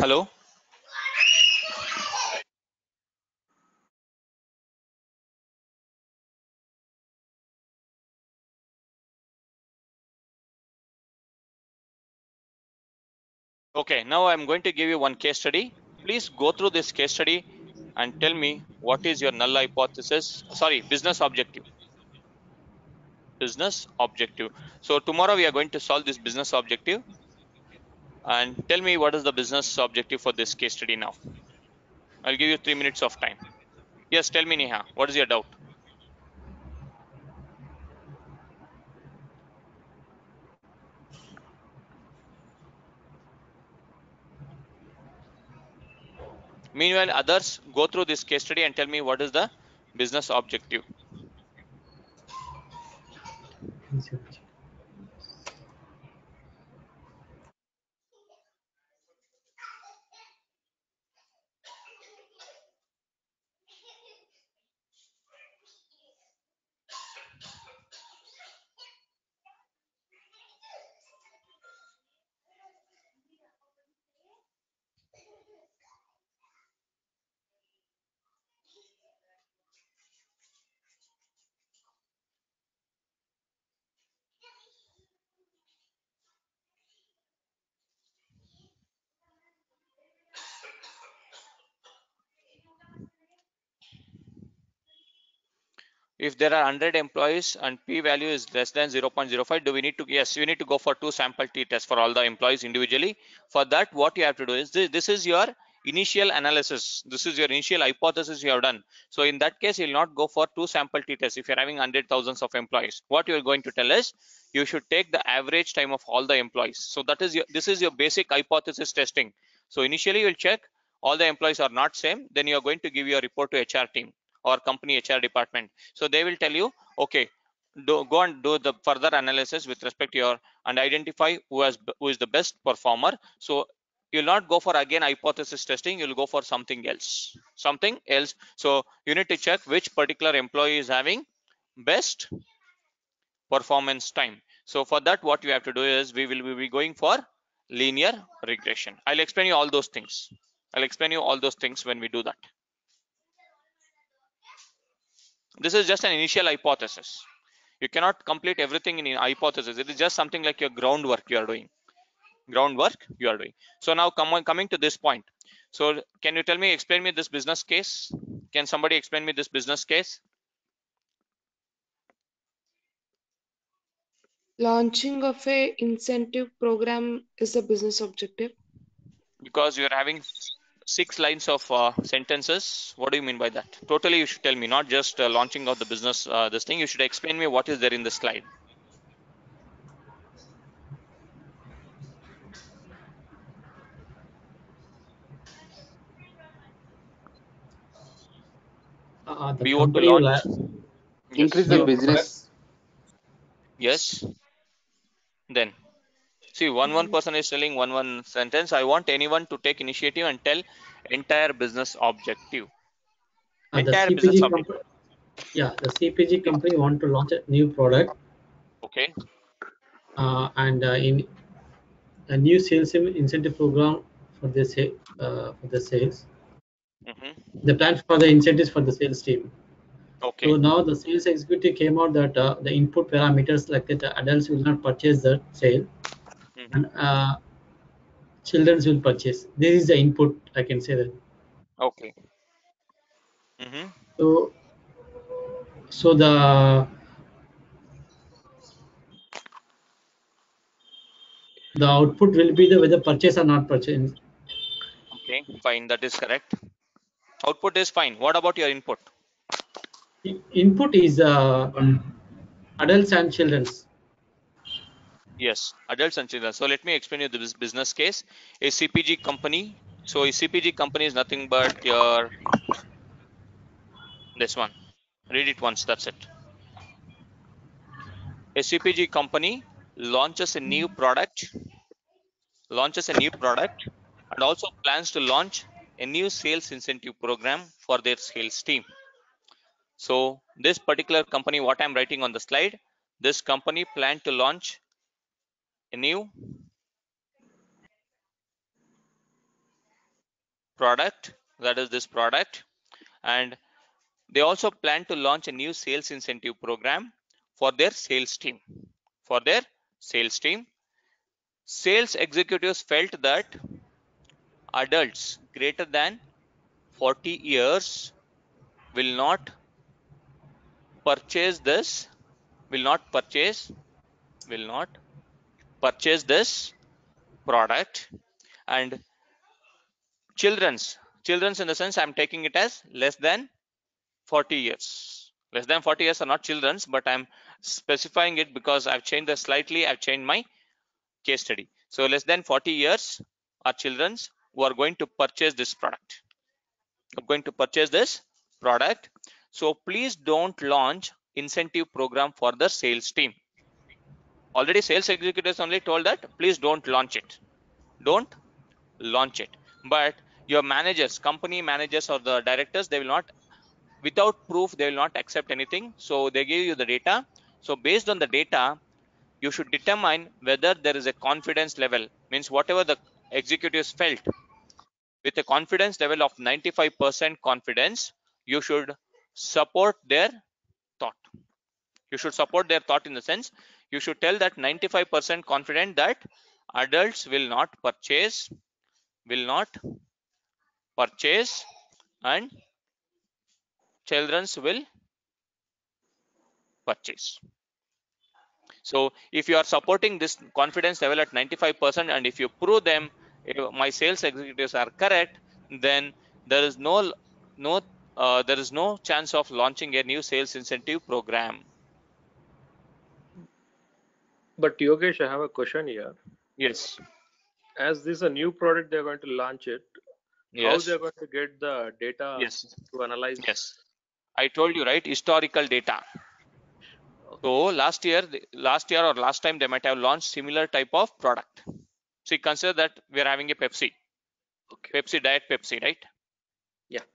Hello. Okay, now I'm going to give you one case study. Please go through this case study and tell me what is your null hypothesis. Sorry, business objective. Business objective. So tomorrow we are going to solve this business objective. And tell me what is the business objective for this case study now. I'll give you three minutes of time. Yes, tell me Neha, what is your doubt? Meanwhile, others go through this case study and tell me what is the business objective. If there are 100 employees and p value is less than 0.05, do we need to, yes, you need to go for two sample t tests for all the employees individually. For that, what you have to do is this, this is your initial analysis. This is your initial hypothesis you have done. So in that case, you'll not go for two sample t tests. If you're having hundred thousands of employees, what you're going to tell is you should take the average time of all the employees. So that is your, this is your basic hypothesis testing. So initially you'll check all the employees are not same. Then you're going to give your report to HR team or company HR department. So they will tell you, okay, do, go and do the further analysis with respect to your and identify who has who is the best performer. So you'll not go for again hypothesis testing you'll go for something else something else. So you need to check which particular employee is having best performance time. So for that what you have to do is we will be going for linear regression. I'll explain you all those things. I'll explain you all those things when we do that this is just an initial hypothesis. You cannot complete everything in a hypothesis. It is just something like your groundwork you are doing. Groundwork you are doing. So now come on, coming to this point. So can you tell me explain me this business case? Can somebody explain me this business case? Launching of a incentive program is a business objective. because you are having six lines of uh, sentences. What do you mean by that? Totally you should tell me not just uh, launching of the business uh, this thing. You should explain me what is there in the slide. Uh, the we want to launch. yes. Increase the business. yes. Then see one one person is telling one one sentence. I want anyone to take initiative and tell entire business objective. The entire business CPG objective yeah, the CPG company want to launch a new product. Okay. Uh, and uh, in a new sales in- incentive program for the sa- uh, for the sales. hmm The plan for the incentives for the sales team. okay. So now the sales executive came out that uh, the input parameters like that adults will not purchase the sale. and uh, children will purchase. This is the input I can say that. okay hmm So so the the output will be the whether purchase or not purchase. okay fine that is correct output is fine what about your input Input is uh, adults and children's. Yes adults and children. So let me explain you this business case. A cpg company so a cpg company is nothing but your this one. Read it once that's it. A cpg company launches a new product launches a new product and also plans to launch a new sales incentive program for their sales team. So this particular company what i'm writing on the slide this company planned to launch new product that is this product. And they also plan to launch a new sales incentive program for their sales team. For their sales team. Sales executives felt that adults greater than 40 years will not purchase this will not purchase will not purchase this product. And children's children's in the sense i'm taking it as less than 40 years. Less than 40 years are not children's but i'm specifying it because i've changed the slightly. I've changed my case study. So less than 40 years are children's who are going to purchase this product. Are going to purchase this product. So please don't launch incentive program for the sales team already sales executives only told that please don't launch it. Don't launch it. But your managers company managers or the directors they will not without proof they will not accept anything. So they give you the data. So based on the data you should determine whether there is a confidence level. Means whatever the executives felt with a confidence level of 95% confidence you should support their thought. You should support their thought in the sense you should tell that 95% confident that adults will not purchase will not purchase and children's will purchase so if you are supporting this confidence level at 95% and if you prove them my sales executives are correct then there is no no uh, there is no chance of launching a new sales incentive program. But Yogesh, I have a question here. Yes. As this is a new product, they're going to launch it. Yes. How they're going to get the data Yes. to analyze? Yes. I told you right historical data. So last year, last year or last time they might have launched similar type of product. See, consider that we are having a Pepsi. Okay. Pepsi Diet Pepsi, right? Yeah.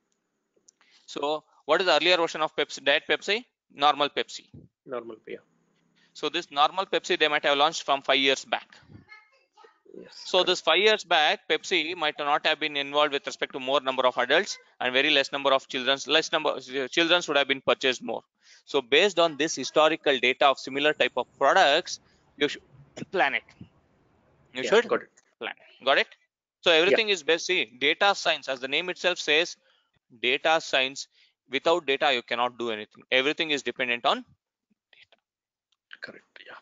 So what is the earlier version of Pepsi Diet Pepsi? Normal Pepsi. Normal, yeah. So this normal Pepsi they might have launched from five years back. Yes. So this five years back, Pepsi might not have been involved with respect to more number of adults and very less number of children. Less number children would have been purchased more. So based on this historical data of similar type of products, you should plan it. You Yeah, should got it. plan it. Got it? So everything is based. See, data science, as the name itself says, data science. Without data, you cannot do anything. Everything is dependent on Correct. Yeah.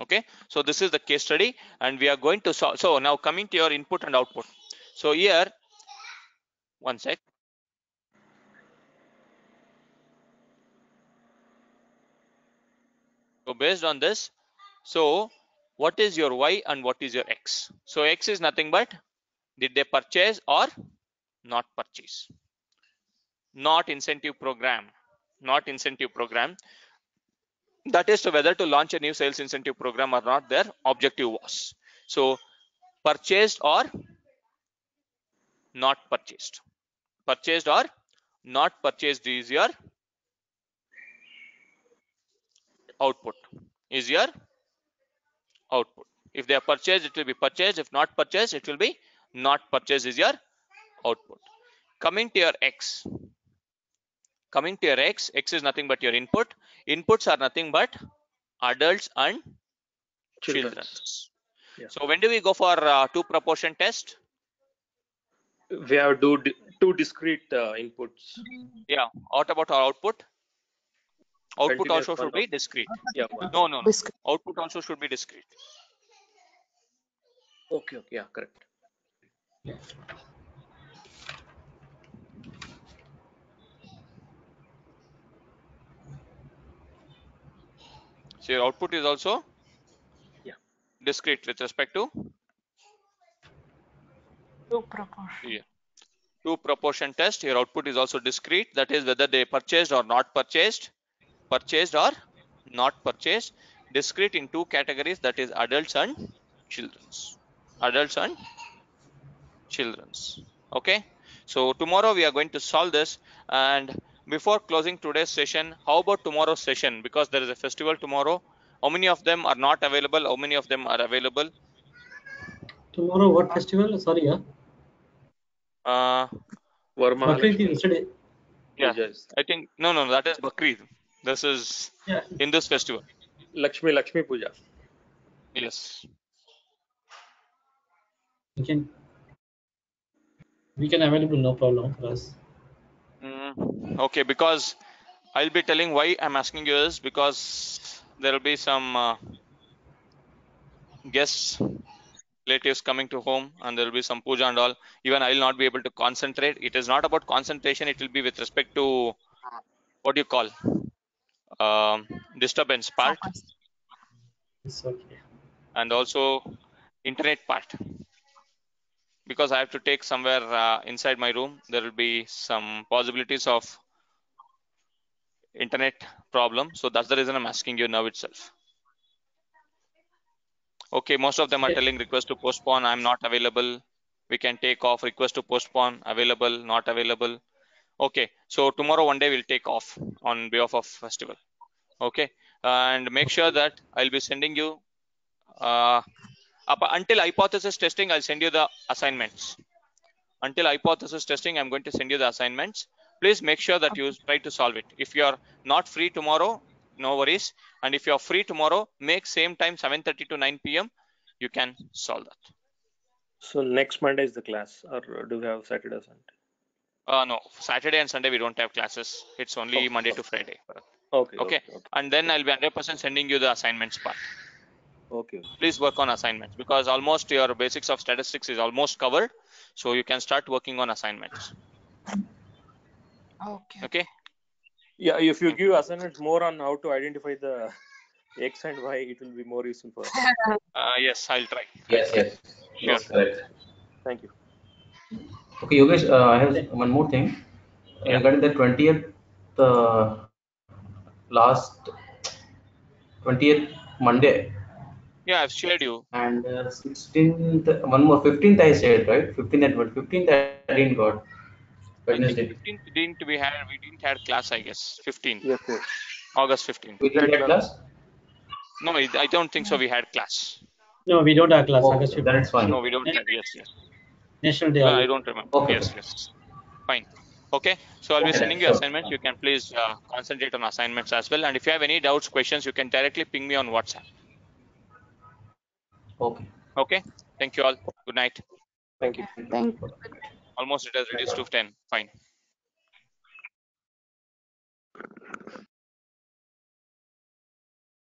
Okay? So this is the case study and we are going to solve so now coming to your input and output. So here one sec. So based on this so what is your y and what is your x? So x is nothing but did they purchase or not purchase? Not incentive program. Not incentive program that is to whether to launch a new sales incentive program or not their objective was. So purchased or not purchased. Purchased or not purchased is your output is your output. If they are purchased it will be purchased. If not purchased it will be not purchased is your output. Coming to your x. Coming to your x x is nothing but your input inputs are nothing but adults and children Yeah. so when do we go for uh, two proportion test We have do two discrete uh, inputs. yeah what about our output output Continuous also should be discrete Yeah. one. no no no output also should be discrete Okay. Okay. Yeah. Correct. So your output is also? Yeah. discrete with respect to? Two proportion. yeah. two proportion test your output is also discrete. That is whether they purchased or not purchased. Purchased or not purchased. Discrete in two categories that is adults and children's. Adults and children's. Okay? So tomorrow we are going to solve this and before closing today's session how about tomorrow's session because there is a festival tomorrow how many of them are not available how many of them are available Tomorrow, what festival? Sorry, yeah. uh Varma. Bakrid yesterday. yeah Puja is- i think no no that is bakrid this is Yeah. in this festival Lakshmi Lakshmi Puja. yes We can we can available no problem for us. Mm, okay, because I'll be telling why I'm asking you is because there will be some uh, guests, relatives coming to home, and there will be some puja and all. Even I'll not be able to concentrate. It is not about concentration. It will be with respect to what do you call um, disturbance part It's okay. and also internet part because I have to take somewhere uh, inside my room there will be some possibilities of internet problem. So that's the reason I'm asking you now itself. Okay most of them are telling request to postpone. I'm not available. We can take off request to postpone. Available not available. Okay so tomorrow one day we'll take off on behalf of festival. Okay and make sure that I'll be sending you uh, up until hypothesis testing i'll send you the assignments. Until hypothesis testing i'm going to send you the assignments. Please make sure that you try to solve it. If you are not free tomorrow no worries. And if you are free tomorrow make same time 7:30 to 9 pm you can solve that. So next Monday is the class, or do we have Saturday or Sunday? uh no. Saturday and sunday we don't have classes. It's only Oh, monday to friday. Okay. okay? and then i'll be 100% sending you the assignments part Okay. please work on assignments because almost your basics of statistics is almost covered so you can start working on assignments Okay. okay Yeah, if you give assignments more on how to identify the x and y, it will be more useful for us. uh, yes i'll try Yes, yes. Sure. That's correct. Thank you. Okay, Yogesh, uh, I have one more thing. Yeah. Regarding the 20th, uh, last 20th Monday yeah i've shared you and uh, 16th, one more, 15th I said, right? 15th, at what? 15th I didn't got. I think Wednesday. 15th didn't we had we didn't had class i guess 15th Yes, yes. august 15th We didn't get class? no i I don't think so we had class No, we don't have class. Oh, August then it's fine. no we don't have yes yes National Day. Uh, i don't remember Okay. yes yes fine okay so i'll be Okay, sending you sure. assignments you can please uh, concentrate on assignments as well and if you have any doubts questions you can directly ping me on whatsapp Okay. okay thank you all good night Thank you. Thank you. almost it has reduced to 10 fine